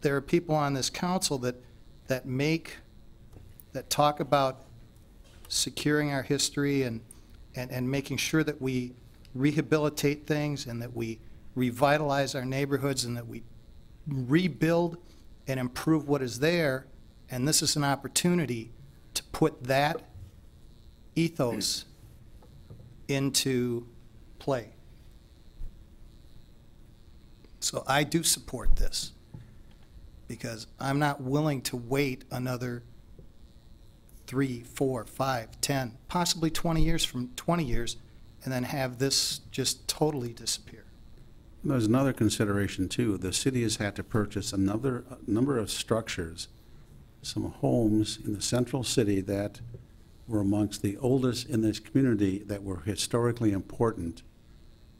there are people on this council that, that make, that talk about securing our history and, and, and making sure that we rehabilitate things and that we revitalize our neighborhoods and that we rebuild and improve what is there. And this is an opportunity to put that ethos into play. So I do support this because I'm not willing to wait another three, four, five, 10, possibly 20 years from 20 years, and then have this just totally disappear. There's another consideration, too. The city has had to purchase another number of structures, some homes in the central city that were amongst the oldest in this community that were historically important.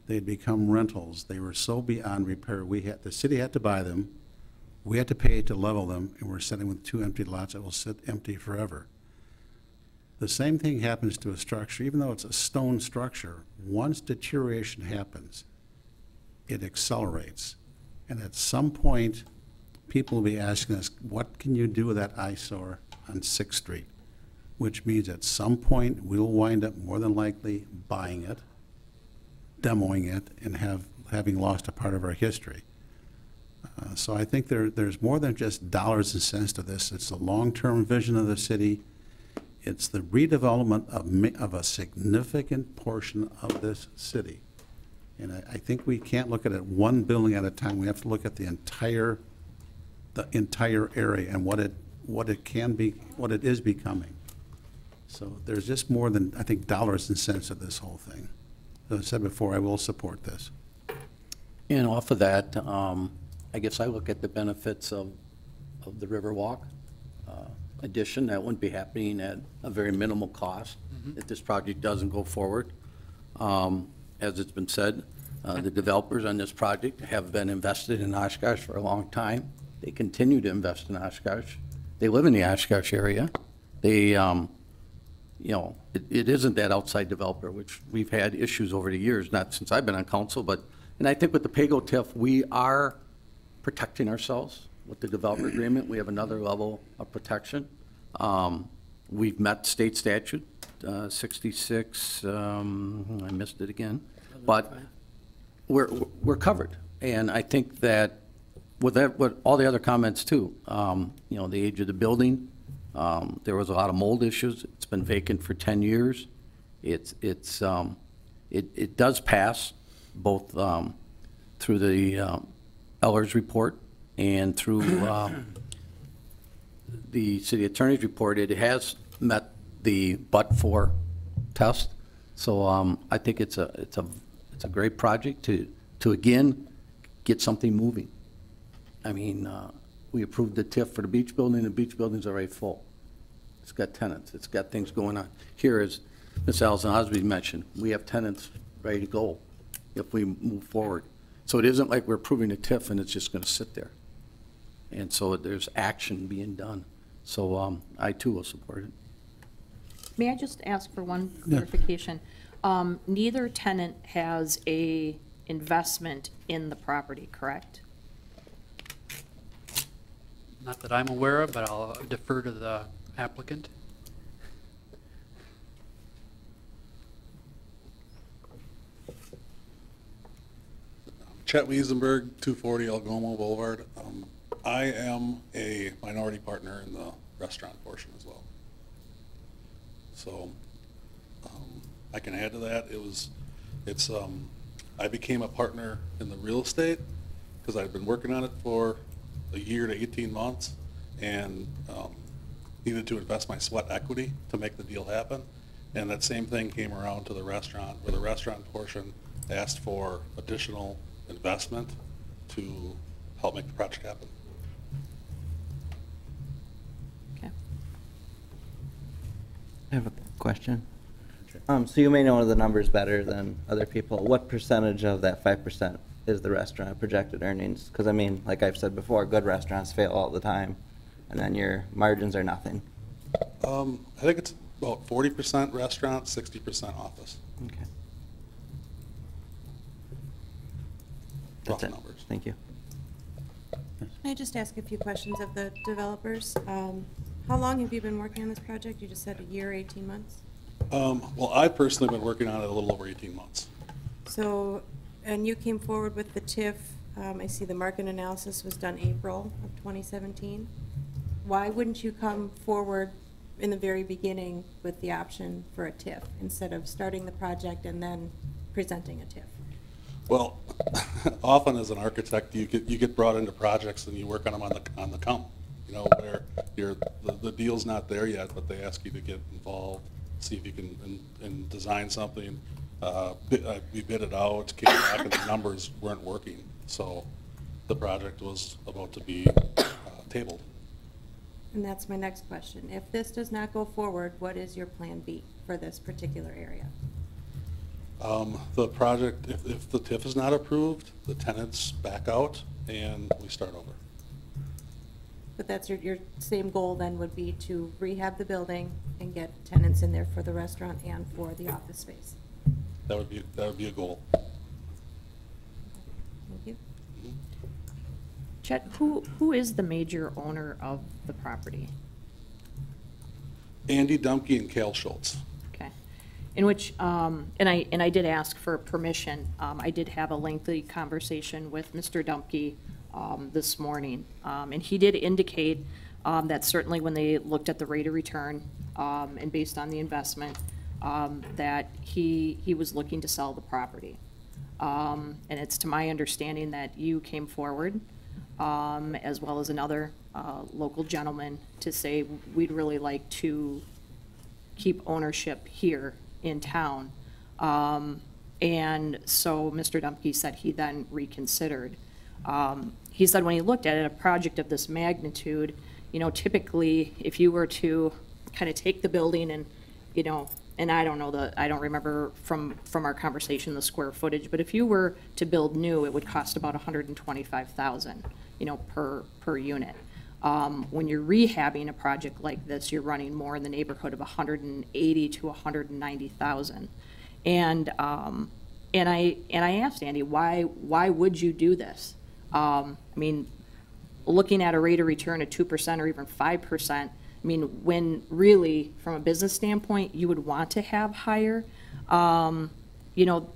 They had become rentals. They were so beyond repair. We had, the city had to buy them. We had to pay to level them, and we're sitting with two empty lots that will sit empty forever. The same thing happens to a structure, even though it's a stone structure, once deterioration happens, it accelerates. And at some point, people will be asking us, what can you do with that eyesore on Sixth Street? Which means at some point, we'll wind up more than likely buying it, demoing it, and have, having lost a part of our history. Uh, So I think there, there's more than just dollars and cents to this. It's the long-term vision of the city. It's the redevelopment of, of a significant portion of this city. And I, I think we can't look at it one building at a time. We have to look at the entire, the entire area and what it, what it can be, what it is becoming. So there's just more than, I think, dollars and cents of this whole thing. As I said before, I will support this. And off of that, um, I guess I look at the benefits of, of the Riverwalk uh, addition. That wouldn't be happening at a very minimal cost if this project doesn't go forward. Um, As it's been said, uh, the developers on this project have been invested in Oshkosh for a long time. They continue to invest in Oshkosh. They live in the Oshkosh area. They, um, you know, it, it isn't that outside developer, which we've had issues over the years, not since I've been on council, but, and I think with the PAYGO TIF, we are protecting ourselves with the developer agreement. We have another level of protection. Um, We've met state statute, uh, 66, um, I missed it again, but we're, we're covered. And I think that with that, with all the other comments too, um, you know, the age of the building, um, there was a lot of mold issues. It's been vacant for 10 years. It's, it's, um, it, it does pass both, um, through the, um, Ehlers report and through, um, the city attorney's report. It has met the but-for test. So, um, I think it's a, it's a, it's a great project to, to again, get something moving. I mean, uh, we approved the TIF for the beach building, the beach building's already full. It's got tenants, it's got things going on. Here, as Ms. Allison-Aasby mentioned, we have tenants ready to go if we move forward. So it isn't like we're approving a TIF and it's just gonna sit there. And so there's action being done. So, um, I too will support it. May I just ask for one Yeah. clarification? Um, Neither tenant has a investment in the property, correct? Not that I'm aware of, but I'll defer to the applicant. Chet Wiesenberg, 240 Algoma Boulevard. Um, I am a minority partner in the restaurant portion as well. So um, I can add to that. It was, it's, um, I became a partner in the real estate because I've been working on it for a year to 18 months and um, needed to invest my sweat equity to make the deal happen. And that same thing came around to the restaurant, where the restaurant portion asked for additional investment to help make the project happen. I have a question. Um, so you may know the numbers better than other people. What percentage of that five percent is the restaurant projected earnings? Because I mean, like I've said before, good restaurants fail all the time, and then your margins are nothing. Um, I think it's about forty percent restaurant, sixty percent office. Okay. Rough That's it. numbers. Thank you. Can I just ask a few questions of the developers? Um, How long have you been working on this project? You just said a year, 18 months? Um, well, I personally have been working on it a little over eighteen months. So, and you came forward with the TIF, um, I see the market analysis was done April of 2017. Why wouldn't you come forward in the very beginning with the option for a TIF instead of starting the project and then presenting a TIF? Well, often as an architect, you get, you get brought into projects and you work on them on the, on the come. You know, where you're, the, the deal's not there yet, but they ask you to get involved, see if you can, and, and design something. Uh, bi- uh, we bid it out, came back and the numbers weren't working. So the project was about to be uh, tabled. And that's my next question. If this does not go forward, what is your plan B for this particular area? Um, The project, if, if the TIF is not approved, the tenants back out and we start over. But that's your, your same goal then would be to rehab the building and get tenants in there for the restaurant and for the office space. That would be, that would be a goal. Thank you. Chet, who, who is the major owner of the property? Andy Dumke and Cal Schultz. Okay. In which, um, and I, and I did ask for permission. Um, I did have a lengthy conversation with Mr. Dumke, um, this morning. Um, and he did indicate, um, that certainly when they looked at the rate of return, um, and based on the investment, um, that he, he was looking to sell the property. Um, and it's to my understanding that you came forward, as well as another, uh, local gentleman to say, we'd really like to keep ownership here in town. And so Mr. Dumke said he then reconsidered. Um, He said when he looked at it, a project of this magnitude, you know, typically, if you were to kind of take the building and, you know, and I don't know the, I don't remember from, from our conversation, the square footage, but if you were to build new, it would cost about hundred and twenty-five thousand, you know, per, per unit. Um, When you're rehabbing a project like this, you're running more in the neighborhood of 180 to 190,000. And, um, and I, and I asked Andy, why, why would you do this? Um, I mean, looking at a rate of return of 2% or even 5%, I mean, when really, from a business standpoint, you would want to have higher, um, you know,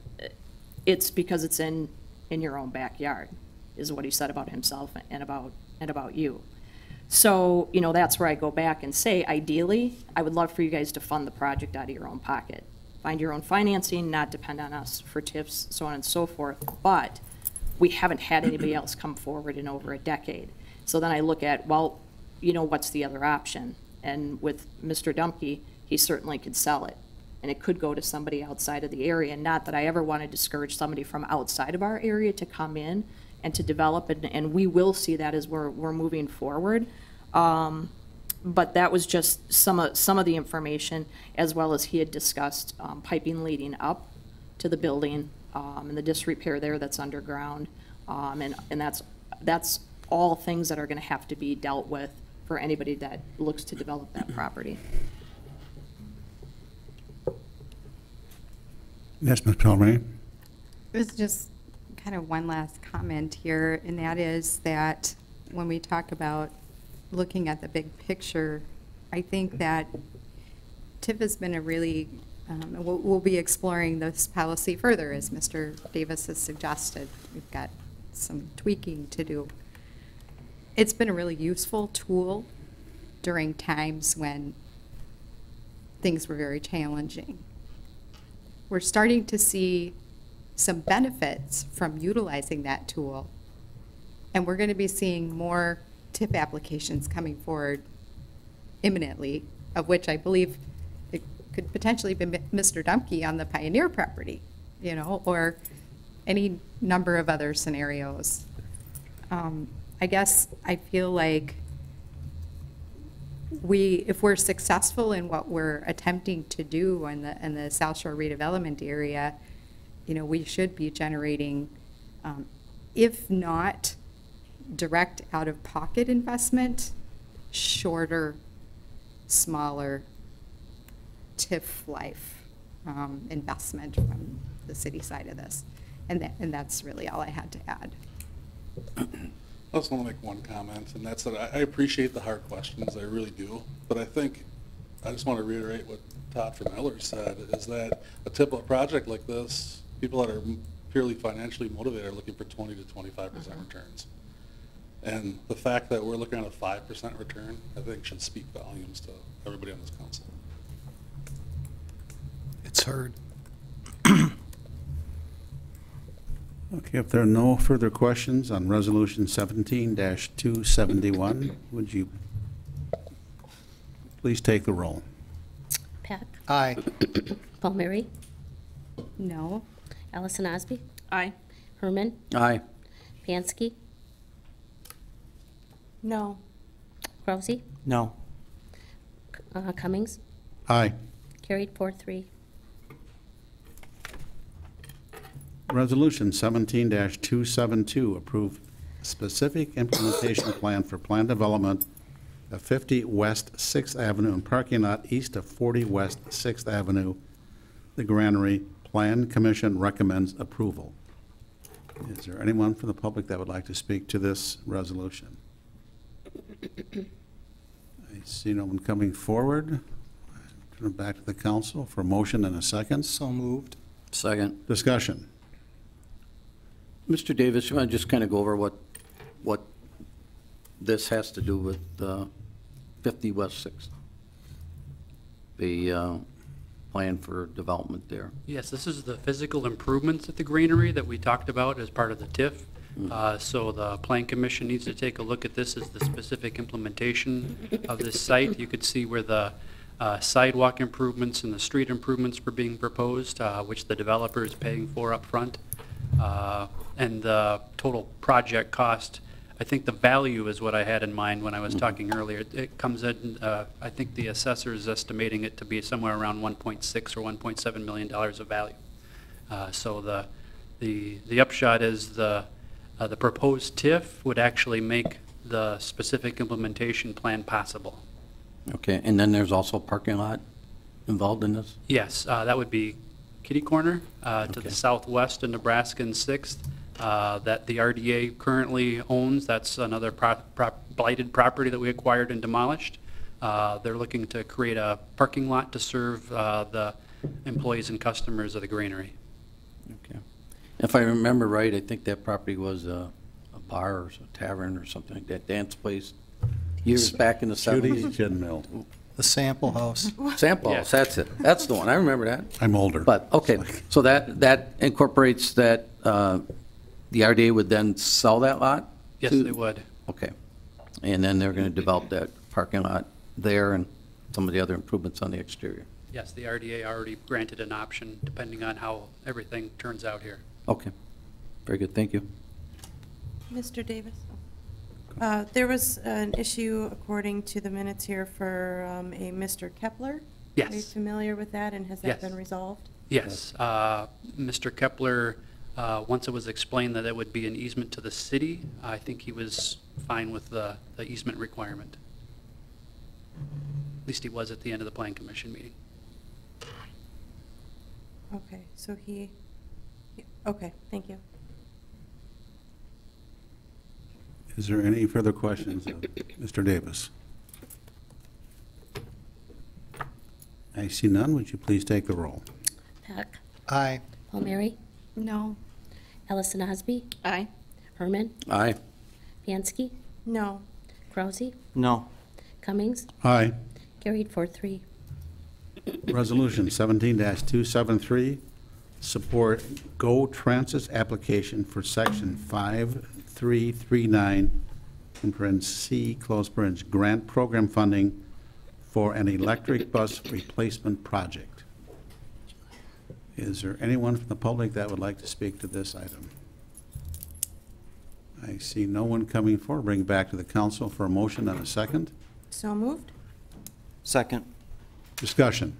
it's because it's in, in your own backyard, is what he said about himself and about, and about you. So, you know, that's where I go back and say, ideally, I would love for you guys to fund the project out of your own pocket. Find your own financing, not depend on us for tips, so on and so forth. But we haven't had anybody else come forward in over a decade. So then I look at, well, you know, what's the other option? And with Mr. Dumke, he certainly could sell it. And it could go to somebody outside of the area. And not that I ever want to discourage somebody from outside of our area to come in and to develop, and, and we will see that as we're, we're moving forward. Um, but that was just some of, some of the information, as well as he had discussed um, piping leading up to the building, um, and the disrepair there that's underground. Um, and, and that's, that's all things that are gonna have to be dealt with for anybody that looks to develop that property. Yes, Ms. Pellegrini? It was just kind of one last comment here, and that is that when we talk about looking at the big picture, I think that TIF has been a really, um, we'll, we'll be exploring this policy further, as Mr. Davis has suggested. We've got some tweaking to do. It's been a really useful tool during times when things were very challenging. We're starting to see some benefits from utilizing that tool. And we're going to be seeing more TIF applications coming forward imminently, of which I believe could potentially be Mr. Dumke on the Pioneer property, you know, or any number of other scenarios. Um, I guess I feel like we, if we're successful in what we're attempting to do in the, in the South Shore redevelopment area, you know, we should be generating, um, if not direct out-of-pocket investment, shorter, smaller TIF life um, investment from the city side of this. And that, and that's really all I had to add. I just want to make one comment, and that's that I I appreciate the hard questions, I really do. But I think, I just want to reiterate what Todd from Eller said, is that a typical project like this, people that are purely financially motivated are looking for 20 to 25% returns. And the fact that we're looking at a 5% return, I think should speak volumes to everybody on this council. It's heard. Okay, if there are no further questions on Resolution 17-271, would you please take the roll? Pat? Aye. Palmeri? No. Allison-Aasby? Aye. Herman? Aye. Panske? No. Krause? No. Uh, Cummings? Aye. Carried four three. Resolution 17-272, approve specific implementation plan for plan development of 50 West 6th Avenue and parking lot east of 40 West 6th Avenue. The Granary Plan Commission recommends approval. Is there anyone from the public that would like to speak to this resolution? I see no one coming forward. Turn it back to the council for a motion and a second. So moved. Second. Discussion. Mr. Davis, you want to just kind of go over what, what this has to do with uh, 50 West Sixth? The uh, plan for development there. Yes, this is the physical improvements at the Granary that we talked about as part of the TIF. Uh, So the Plan Commission needs to take a look at this as the specific implementation of this site. You could see where the uh, sidewalk improvements and the street improvements were being proposed, uh, which the developer is paying for up front. And the total project cost, I think the value is what I had in mind when I was talking earlier. It comes in, uh, I think the assessor is estimating it to be somewhere around 1.6 or 1.7 million dollars of value. Uh, So the, the, the upshot is the, uh, the proposed TIF would actually make the specific implementation plan possible. Okay, and then there's also a parking lot involved in this? Yes, uh, that would be kitty corner uh, to the southwest of Nebraska and Sixth uh, that the RDA currently owns. That's another pro- pro- blighted property that we acquired and demolished. Uh, They're looking to create a parking lot to serve uh, the employees and customers of the granary. Okay. If I remember right, I think that property was a a bar or a tavern or something like that, dance place, years back in the Judy's 70s. Gin Mill. The sample house. Sample House, that's it. That's the one. I remember that. I'm older. But, okay, so that, that incorporates that, uh, the RDA would then sell that lot? Yes, to- they would. Okay. And then they're going to develop that parking lot there and some of the other improvements on the exterior? Yes, the RDA already granted an option depending on how everything turns out here. Okay. Very good, thank you. Mr. Davis? Uh, There was an issue, according to the minutes here, for um, a Mr. Kepler? Yes. Are you familiar with that, and has that Yes. been resolved? Yes, uh, Mr. Kepler, uh, once it was explained that it would be an easement to the city, I think he was fine with the the easement requirement. At least he was at the end of the Plan Commission meeting. Okay, so he, okay, thank you. Is there any further questions of Mr. Davis? I see none. Would you please take the roll? Pech? Aye. Palmeri? No. Allison-Aasby? Aye. Herman? Aye. Panske? No. Krause? No. Cummings? Aye. Carried four three. Resolution 17-273, support Go Transit application for Section 5339, in parentheses C, close parentheses, grant program funding for an electric bus replacement project. Is there anyone from the public that would like to speak to this item? I see no one coming forward. Bring it back to the council for a motion and a second. So moved? Second. Discussion.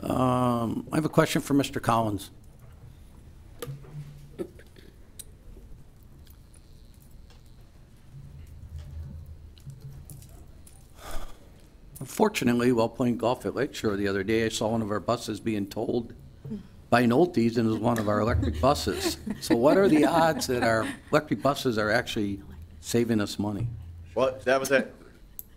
Um, I have a question for Mr. Collins. Unfortunately, while playing golf at Lakeshore the other day, I saw one of our buses being towed by Nolte's, and was one of our electric buses. So what are the odds that our electric buses are actually saving us money? Well, that was it.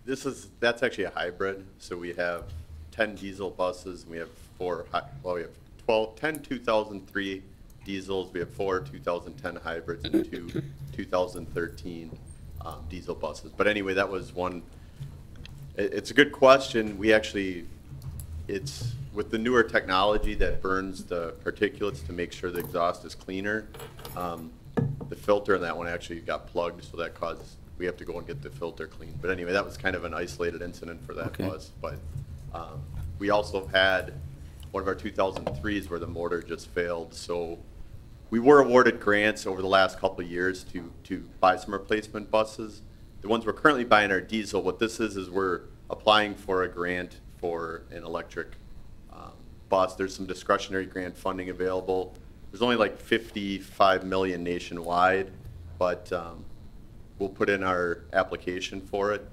This is, that's actually a hybrid. So we have 10 diesel buses, and we have four, well, we have 12, 10 2003 diesels, we have four 2010 hybrids, and two 2013 um, diesel buses. But anyway, that was one, it, it's a good question. We actually, it's with the newer technology that burns the particulates to make sure the exhaust is cleaner. Um, the filter in that one actually got plugged, so that caused, we have to go and get the filter cleaned. But anyway, that was kind of an isolated incident for that Okay. bus. But um, we also had one of our 2003s where the motor just failed. So we were awarded grants over the last couple of years to, to buy some replacement buses. The ones we're currently buying are diesel. What this is, is we're applying for a grant for an electric um, bus. There's some discretionary grant funding available. There's only like 55 million nationwide, but um, we'll put in our application for it.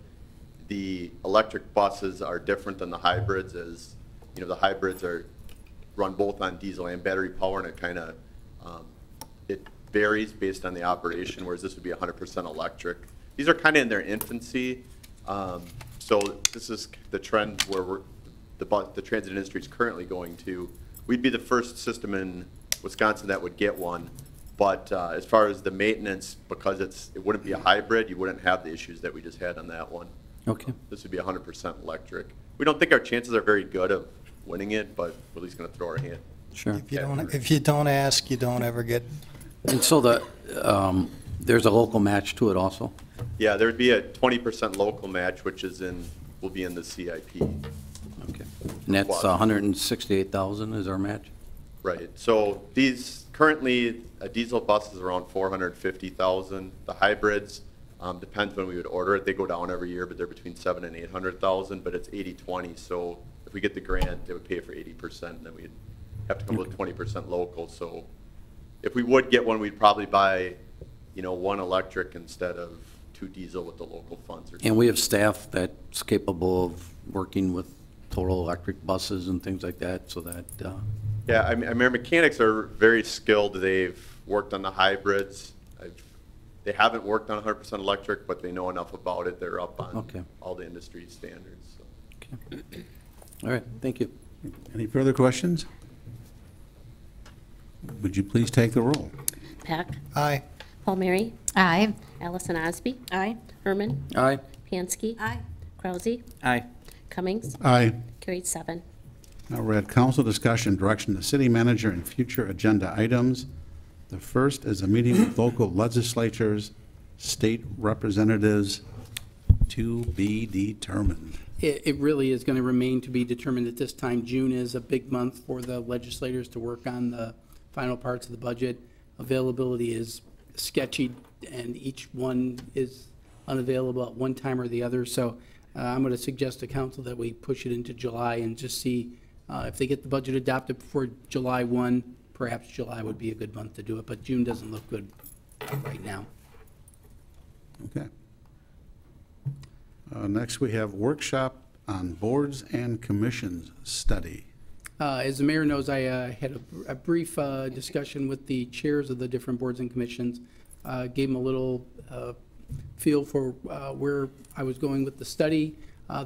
The electric buses are different than the hybrids as, you know, the hybrids are, run both on diesel and battery power and it kind of, um, it varies based on the operation, whereas this would be 100% electric. These are kind of in their infancy. Um, So this is the trend where we're, the, the transit industry is currently going to. We'd be the first system in Wisconsin that would get one. But uh, as far as the maintenance, because it's, it wouldn't be a hybrid, you wouldn't have the issues that we just had on that one. Okay. This would be 100% electric. We don't think our chances are very good of winning it, but we're at least going to throw our hand. Sure. If you don't, if you don't ask, you don't ever get, And so the, um, there's a local match to it also? Yeah, there'd be a 20% local match, which is in, will be in the CIP. Okay. And that's 168,000 is our match? Right, so these, currently, a diesel bus is around 450,000. The hybrids, um, depends when we would order it, they go down every year, but they're between seven and 800,000, but it's 80/20, so if we get the grant, they would pay for 80%, and then we'd have to come with 20% local, so if we would get one, we'd probably buy, you know, one electric instead of two diesel with the local funds And we have staff that's capable of working with total electric buses and things like that, so that, uh, Yeah, I mean, I mean, our mechanics are very skilled. They've worked on the hybrids. I've- They haven't worked on 100% electric, but they know enough about it. They're up on Okay. all the industry standards. so. all right, thank you. Any further questions? Would you please take the roll? Pech, aye. Palmeri, Aye. Allison-Aasby, Aye. Herman, Aye. Panske, Aye. Krause, Aye. Cummings, Aye. carried seven. Now we're at council discussion, direction to city manager and future agenda items. The first is a meeting with local legislatures, state representatives to be determined. It, it really is going to remain to be determined at this time. June is a big month for the legislators to work on the final parts of the budget. Availability is sketchy, and each one is unavailable at one time or the other. So uh, I'm going to suggest to council that we push it into July and just see uh, if they get the budget adopted before July 1, perhaps July would be a good month to do it, but June doesn't look good right now. Okay. Uh, Next, we have workshop on boards and commissions study. Uh, As the mayor knows, I uh, had a- a brief uh, discussion with the chairs of the different boards and commissions, uh, gave them a little uh, feel for uh, where I was going with the study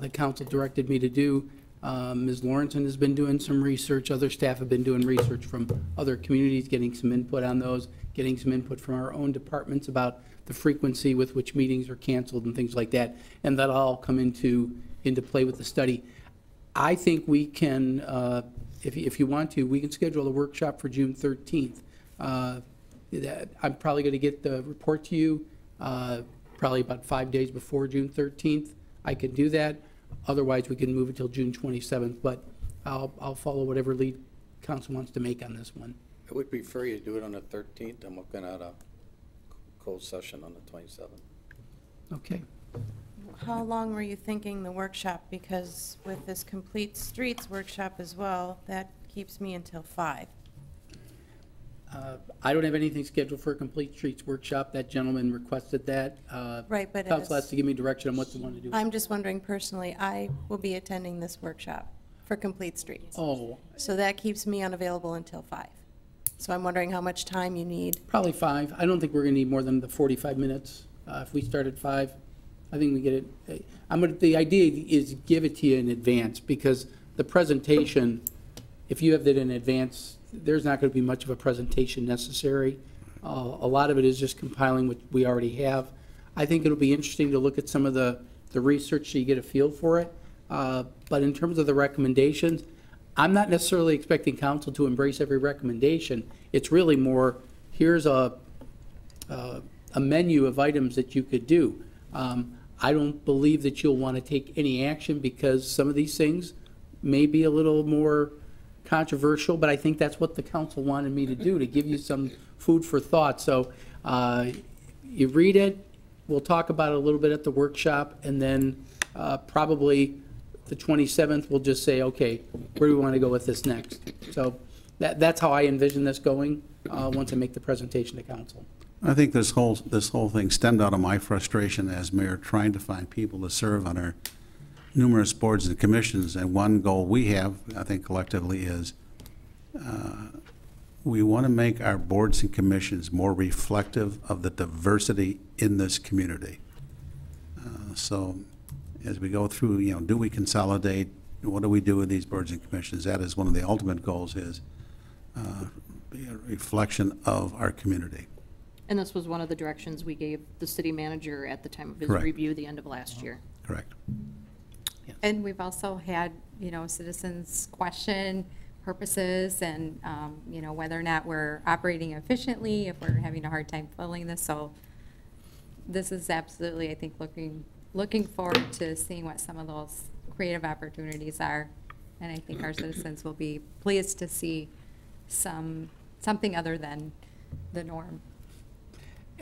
the council directed me to do. Ms. Lorenson has been doing some research, other staff have been doing research from other communities, getting some input on those, getting some input from our own departments about the frequency with which meetings are canceled and things like that, and that'll all come into, into play with the study. I think we can, uh, if, if you want to, we can schedule a workshop for June 13th. Uh, that- I'm probably going to get the report to you uh, probably about five days before June 13th. I can do that, Otherwise, we can move it till June 27th, but I'll, I'll follow whatever lead council wants to make on this one. I would prefer you do it on the 13th. I'm looking at a closed session on the 27th. Okay. How long were you thinking the workshop? Because with this Complete Streets workshop as well, that keeps me until five. Uh, I don't have anything scheduled for a Complete Streets workshop. That gentleman requested that. Uh, Right, but Council as- has to give me direction on what they want to do. I'm just wondering personally, I will be attending this workshop for Complete Streets. Oh, So that keeps me unavailable until five. So I'm wondering how much time you need. probably five. I don't think we're going to need more than the 45 minutes. Uh, If we start at five, I think we get it. I'm to, the idea is give it to you in advance because the presentation, if you have that in advance, there's not going to be much of a presentation necessary. Uh, A lot of it is just compiling what we already have. I think it'll be interesting to look at some of the, the research so you get a feel for it. Uh, But in terms of the recommendations, I'm not necessarily expecting council to embrace every recommendation. It's really more, here's a, uh, a menu of items that you could do. Um, I don't believe that you'll want to take any action because some of these things may be a little more controversial, but I think that's what the council wanted me to do, to give you some food for thought. So uh, you read it, we'll talk about it a little bit at the workshop, and then uh, probably the 27th, we'll just say, okay, where do we want to go with this next? So that, that's how I envision this going, uh, once I make the presentation to council. I think this whole, this whole thing stemmed out of my frustration as mayor, trying to find people to serve on our numerous boards and commissions, and one goal we have, I think collectively, is uh, we want to make our boards and commissions more reflective of the diversity in this community. Uh, So as we go through, you know, do we consolidate? What do we do with these boards and commissions? That is one of the ultimate goals is uh, be a reflection of our community. And this was one of the directions we gave the city manager at the time of his Correct. review, the end of last year. Correct. And we've also had, you know, citizens question purposes and, um, you know, whether or not we're operating efficiently, if we're having a hard time filling this, so this is absolutely, I think, looking, looking forward to seeing what some of those creative opportunities are. And I think our citizens will be pleased to see some, something other than the norm.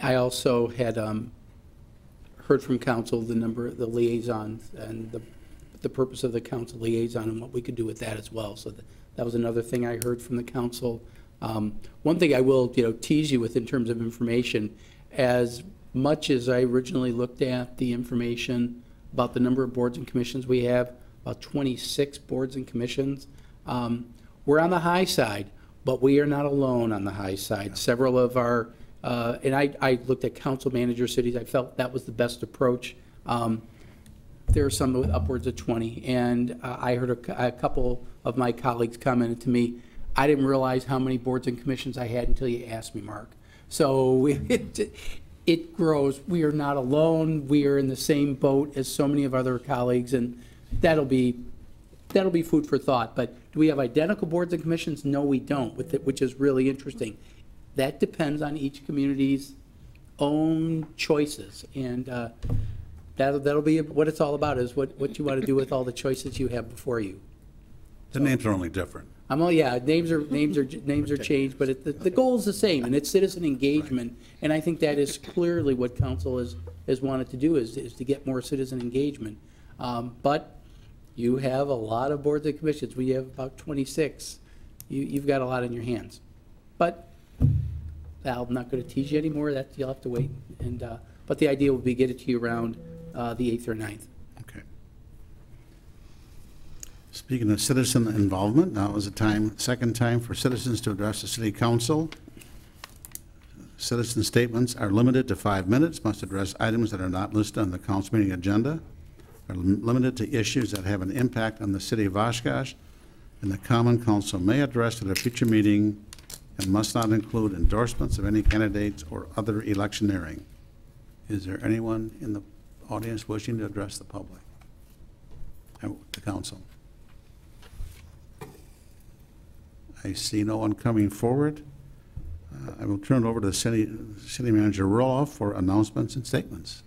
I also had um, heard from council the number, the liaisons, and the, the purpose of the council liaison and what we could do with that as well. So that that was another thing I heard from the council. Um, One thing I will, you know, tease you with in terms of information, as much as I originally looked at the information about the number of boards and commissions we have, about 26 boards and commissions, um, we're on the high side, but we are not alone on the high side. Several of our, uh, and I, I looked at council manager cities, I felt that was the best approach. Um, There are some with upwards of 20, and uh, I heard a a couple of my colleagues commented to me, I didn't realize how many boards and commissions I had until you asked me, Mark. So it, it grows. We are not alone. We are in the same boat as so many of other colleagues, and that'll be, that'll be food for thought. But do we have identical boards and commissions? No, we don't, which is really interesting. That depends on each community's own choices, and uh, that'll, that'll be what it's all about, is what, what you want to do with all the choices you have before you. The names are only different. I'm, all yeah, names are, names are, names are changed, but it, the, the goal is the same, and it's citizen engagement. And I think that is clearly what council has, has wanted to do, is, is to get more citizen engagement. Um, but you have a lot of boards and commissions, we have about twenty-six. You, you've got a lot in your hands. But I'm not gonna tease you anymore, that, you'll have to wait. And, uh, but the idea will be get it to you around, uh, the eighth or ninth. Okay. Speaking of citizen involvement, now is the time, second time for citizens to address the city council. Citizen statements are limited to five minutes, must address items that are not listed on the council meeting agenda, are limited to issues that have an impact on the city of Oshkosh, and the common council may address at a future meeting and must not include endorsements of any candidates or other electioneering. Is there anyone in the audience wishing to address the public? The council? I see no one coming forward. Uh, I will turn it over to the city, city manager Rohloff for announcements and statements.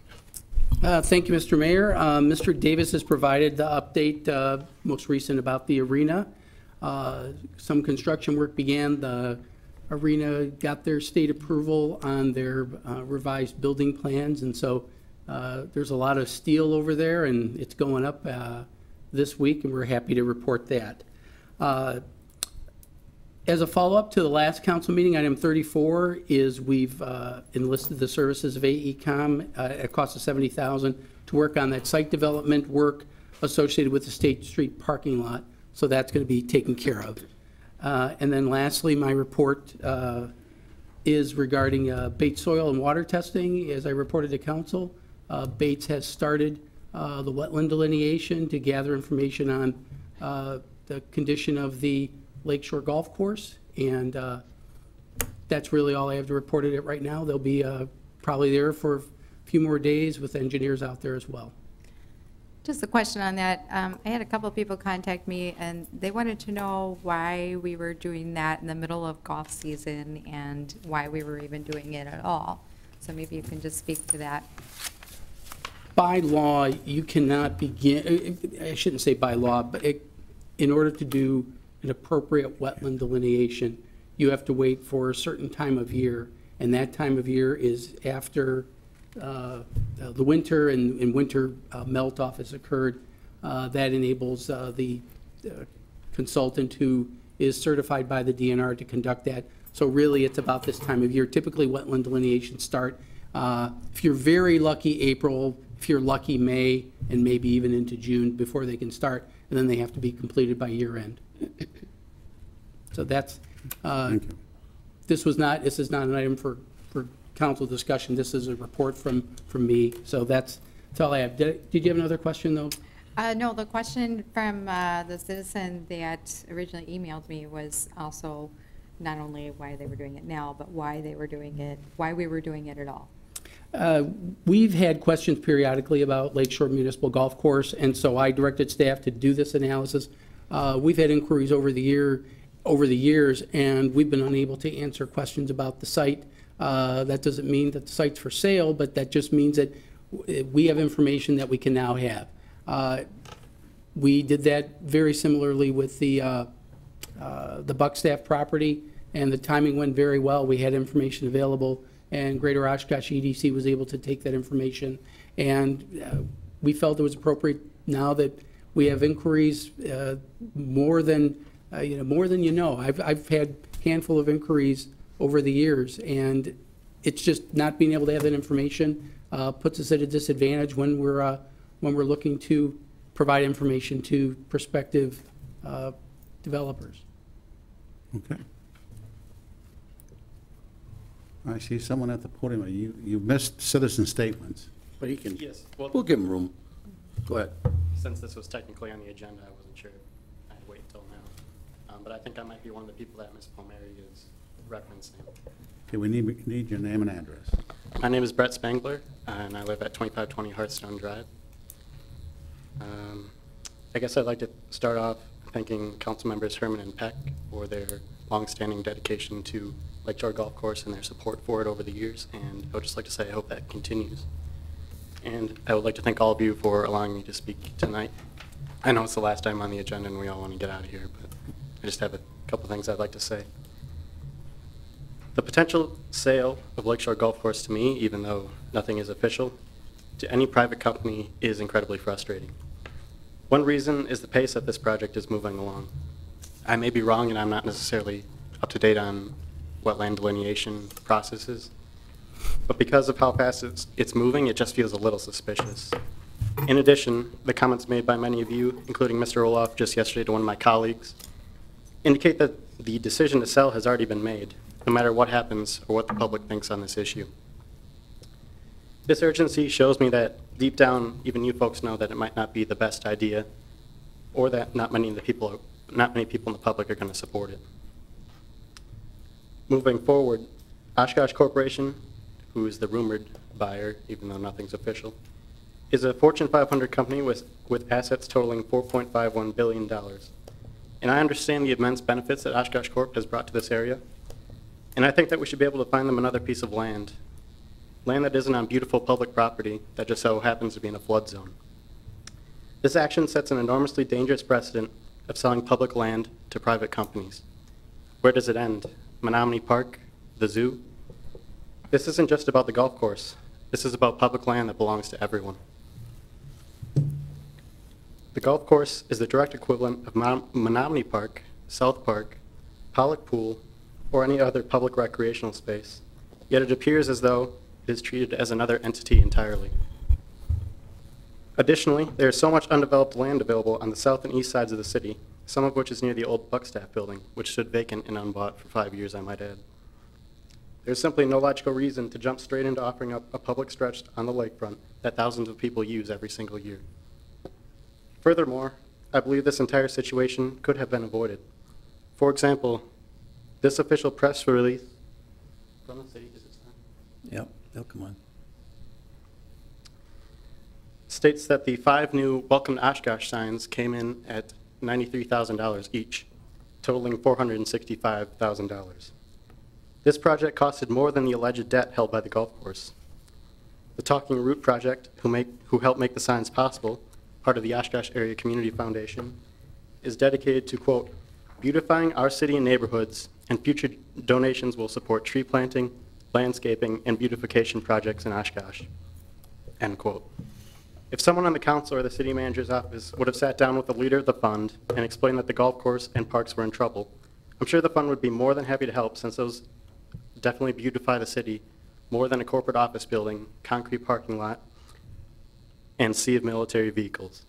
Uh, Thank you, Mr. Mayor. Uh, Mr. Davis has provided the update, uh, most recent about the arena. Uh, Some construction work began. The arena got their state approval on their uh, revised building plans, and so uh, there's a lot of steel over there, and it's going up uh, this week, and we're happy to report that. Uh, as a follow-up to the last council meeting, item 34 is we've uh, enlisted the services of AECOM uh, at a cost of 70000 to work on that site development work associated with the State Street parking lot, so that's going to be taken care of. Uh, And then lastly, my report uh, is regarding uh, Bates soil and water testing. As I reported to council, uh, Bates has started uh, the wetland delineation to gather information on uh, the condition of the Lakeshore Golf Course, and that's really all I have to report at it right now. They'll be probably there for a few more days with engineers out there as well. Just a question on that. Um, I had a couple of people contact me, and they wanted to know why we were doing that in the middle of golf season and why we were even doing it at all. So maybe you can just speak to that. By law, you cannot begin, I shouldn't say by law, but it, in order to do an appropriate wetland delineation, you have to wait for a certain time of year, and that time of year is after uh, the winter and, and winter uh, melt-off has occurred. Uh, That enables uh, the uh, consultant who is certified by the DNR to conduct that. So really, it's about this time of year. Typically, wetland delineations start, uh, if you're very lucky, April, if you're lucky, May, and maybe even into June before they can start, and then they have to be completed by year end. So that's, uh, this was not, this is not an item for council discussion. This is a report from, from me. So that's, that's all I have. Did did you have another question, though? Uh, no, the question from, uh, the citizen that originally emailed me was also not only why they were doing it now, but why they were doing it, why we were doing it at all. Uh, We've had questions periodically about Lakeshore Municipal Golf Course, and so I directed staff to do this analysis. Uh, We've had inquiries over the year, over the years, and we've been unable to answer questions about the site. Uh, That doesn't mean that the site's for sale, but that just means that we have information that we can now have. Uh, We did that very similarly with the, uh, uh, the Buckstaff property, and the timing went very well. We had information available, and Greater Oshkosh EDC was able to take that information. And uh, we felt it was appropriate now that we have inquiries more than, you know, more than you know. I've, I've had handful of inquiries over the years, and it's just not being able to have that information uh, puts us at a disadvantage when we're, uh, when we're looking to provide information to prospective uh, developers. Okay. I see someone at the podium. You, you missed citizen statements, but he can. Yes, well, We'll give him room. Go ahead. since this was technically on the agenda, I wasn't sure I'd wait until now. Um, But I think I might be one of the people that Ms. Palmeri is referencing. Okay, we need, need your name and address. My name is Brett Spangler, and I live at 2520 Hearthstone Drive. Um, I guess I'd like to start off thanking council members Herman and Pech for their longstanding dedication to Lake Shore Golf Course and their support for it over the years, and I would just like to say I hope that continues. And I would like to thank all of you for allowing me to speak tonight. I know it's the last time on the agenda and we all want to get out of here, but I just have a couple things I'd like to say. The potential sale of Lakeshore Golf Course to me, even though nothing is official, to any private company is incredibly frustrating. One reason is the pace that this project is moving along. I may be wrong and I'm not necessarily up to date on wetland delineation processes, but because of how fast it's, it's moving, it just feels a little suspicious. In addition, the comments made by many of you, including Mr. Olaf just yesterday to one of my colleagues, indicate that the decision to sell has already been made, no matter what happens or what the public thinks on this issue. This urgency shows me that deep down, even you folks know that it might not be the best idea, or that not many of the people, not many people in the public are going to support it. Moving forward, Oshkosh Corporation, who is the rumored buyer, even though nothing's official, is a Fortune 500 company with, with assets totaling $4.51 billion. And I understand the immense benefits that Oshkosh Corp has brought to this area, and I think that we should be able to find them another piece of land land that isn't on beautiful public property that just so happens to be in a flood zone. This action sets an enormously dangerous precedent of selling public land to private companies. Where does it end? Menominee Park? The zoo? This isn't just about the golf course. This is about public land that belongs to everyone. The golf course is the direct equivalent of Menominee Park, South Park, Pollock Pool, or any other public recreational space, yet it appears as though it is treated as another entity entirely. Additionally, there is so much undeveloped land available on the south and east sides of the city, some of which is near the old Buckstaff building, which stood vacant and unbought for five years, I might add. There's simply no logical reason to jump straight into offering up a public stretch on the lakefront that thousands of people use every single year. Furthermore, I believe this entire situation could have been avoided. For example, this official press release from the city, is it time? Yep, they'll come on. states that the five new Welcome to Oshkosh signs came in at $93,000 each, totaling $465,000. This project costed more than the alleged debt held by the golf course. The Talking Root Project, who, make, who helped make the signs possible, part of the Oshkosh Area Community Foundation, is dedicated to, quote, beautifying our city and neighborhoods, and future donations will support tree planting, landscaping, and beautification projects in Oshkosh, end quote. If someone on the council or the city manager's office would have sat down with the leader of the fund and explained that the golf course and parks were in trouble, I'm sure the fund would be more than happy to help since those definitely beautify the city more than a corporate office building, concrete parking lot, and sea of military vehicles.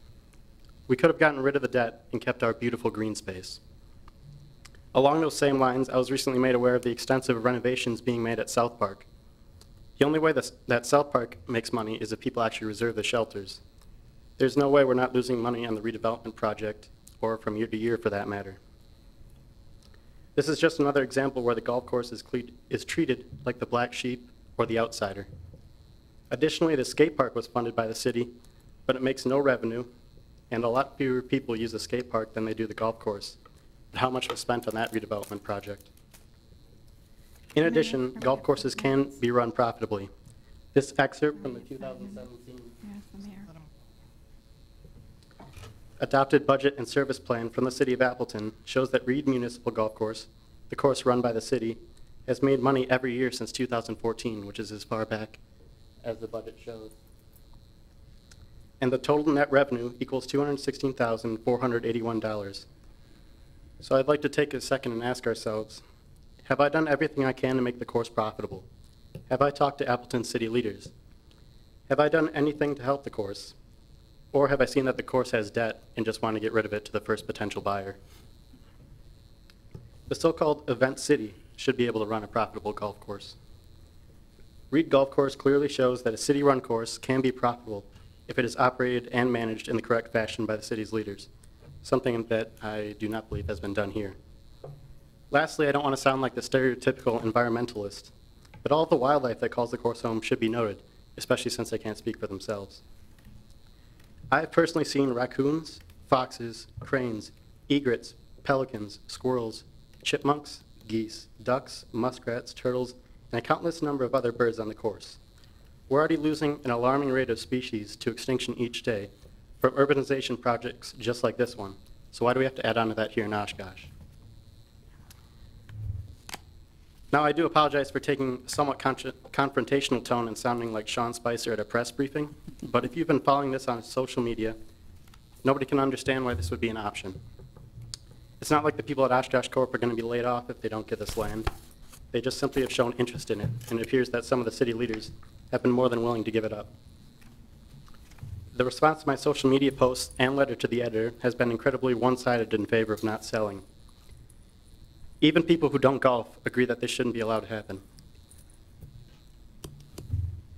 We could have gotten rid of the debt and kept our beautiful green space. Along those same lines, I was recently made aware of the extensive renovations being made at South Park. The only way this, that South Park makes money is if people actually reserve the shelters. There's no way we're not losing money on the redevelopment project, or from year to year for that matter. This is just another example where the golf course is, is treated like the black sheep or the outsider. Additionally, the skate park was funded by the city, but it makes no revenue, and a lot fewer people use the skate park than they do the golf course. How much was spent on that redevelopment project? In addition, golf courses can be run profitably. This excerpt from the 2017 adopted budget and service plan from the city of Appleton shows that Reed Municipal Golf Course, the course run by the city, has made money every year since 2014, which is as far back as the budget shows. And the total net revenue equals $216,481. So I'd like to take a second and ask ourselves, have I done everything I can to make the course profitable? Have I talked to Appleton city leaders? Have I done anything to help the course? Or have I seen that the course has debt and just want to get rid of it to the first potential buyer? The so-called event city should be able to run a profitable golf course. Reed Golf Course clearly shows that a city-run course can be profitable if it is operated and managed in the correct fashion by the city's leaders, something that I do not believe has been done here. Lastly, I don't want to sound like the stereotypical environmentalist, but all the wildlife that calls the course home should be noted, especially since they can't speak for themselves. I have personally seen raccoons, foxes, cranes, egrets, pelicans, squirrels, chipmunks, geese, ducks, muskrats, turtles, and a countless number of other birds on the course. We're already losing an alarming rate of species to extinction each day from urbanization projects just like this one. So why do we have to add on to that here in Oshkosh? Now, I do apologize for taking a somewhat confrontational tone and sounding like Sean Spicer at a press briefing, but if you've been following this on social media, nobody can understand why this would be an option. It's not like the people at Oshkosh Corp are going to be laid off if they don't get this land. They just simply have shown interest in it, and it appears that some of the city leaders have been more than willing to give it up. The response to my social media posts and letter to the editor has been incredibly one-sided in favor of not selling. Even people who don't golf agree that this shouldn't be allowed to happen.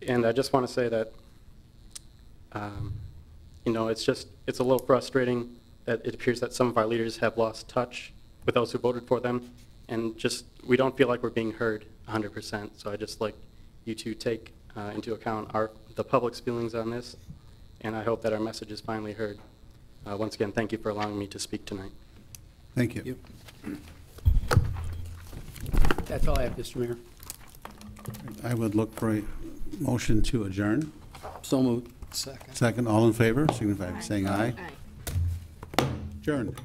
And I just want to say that, um, you know, it's just, it's a little frustrating that it appears that some of our leaders have lost touch with those who voted for them, and just, we don't feel like we're being heard 100%. So I just like you to take uh, into account our, the public's feelings on this, and I hope that our message is finally heard. Uh, Once again, thank you for allowing me to speak tonight. Thank you. That's all I have, Mr. Mayor. I would look for a Motion to adjourn. So moved. Second. Second, all in favor, signify by saying aye. Adjourned.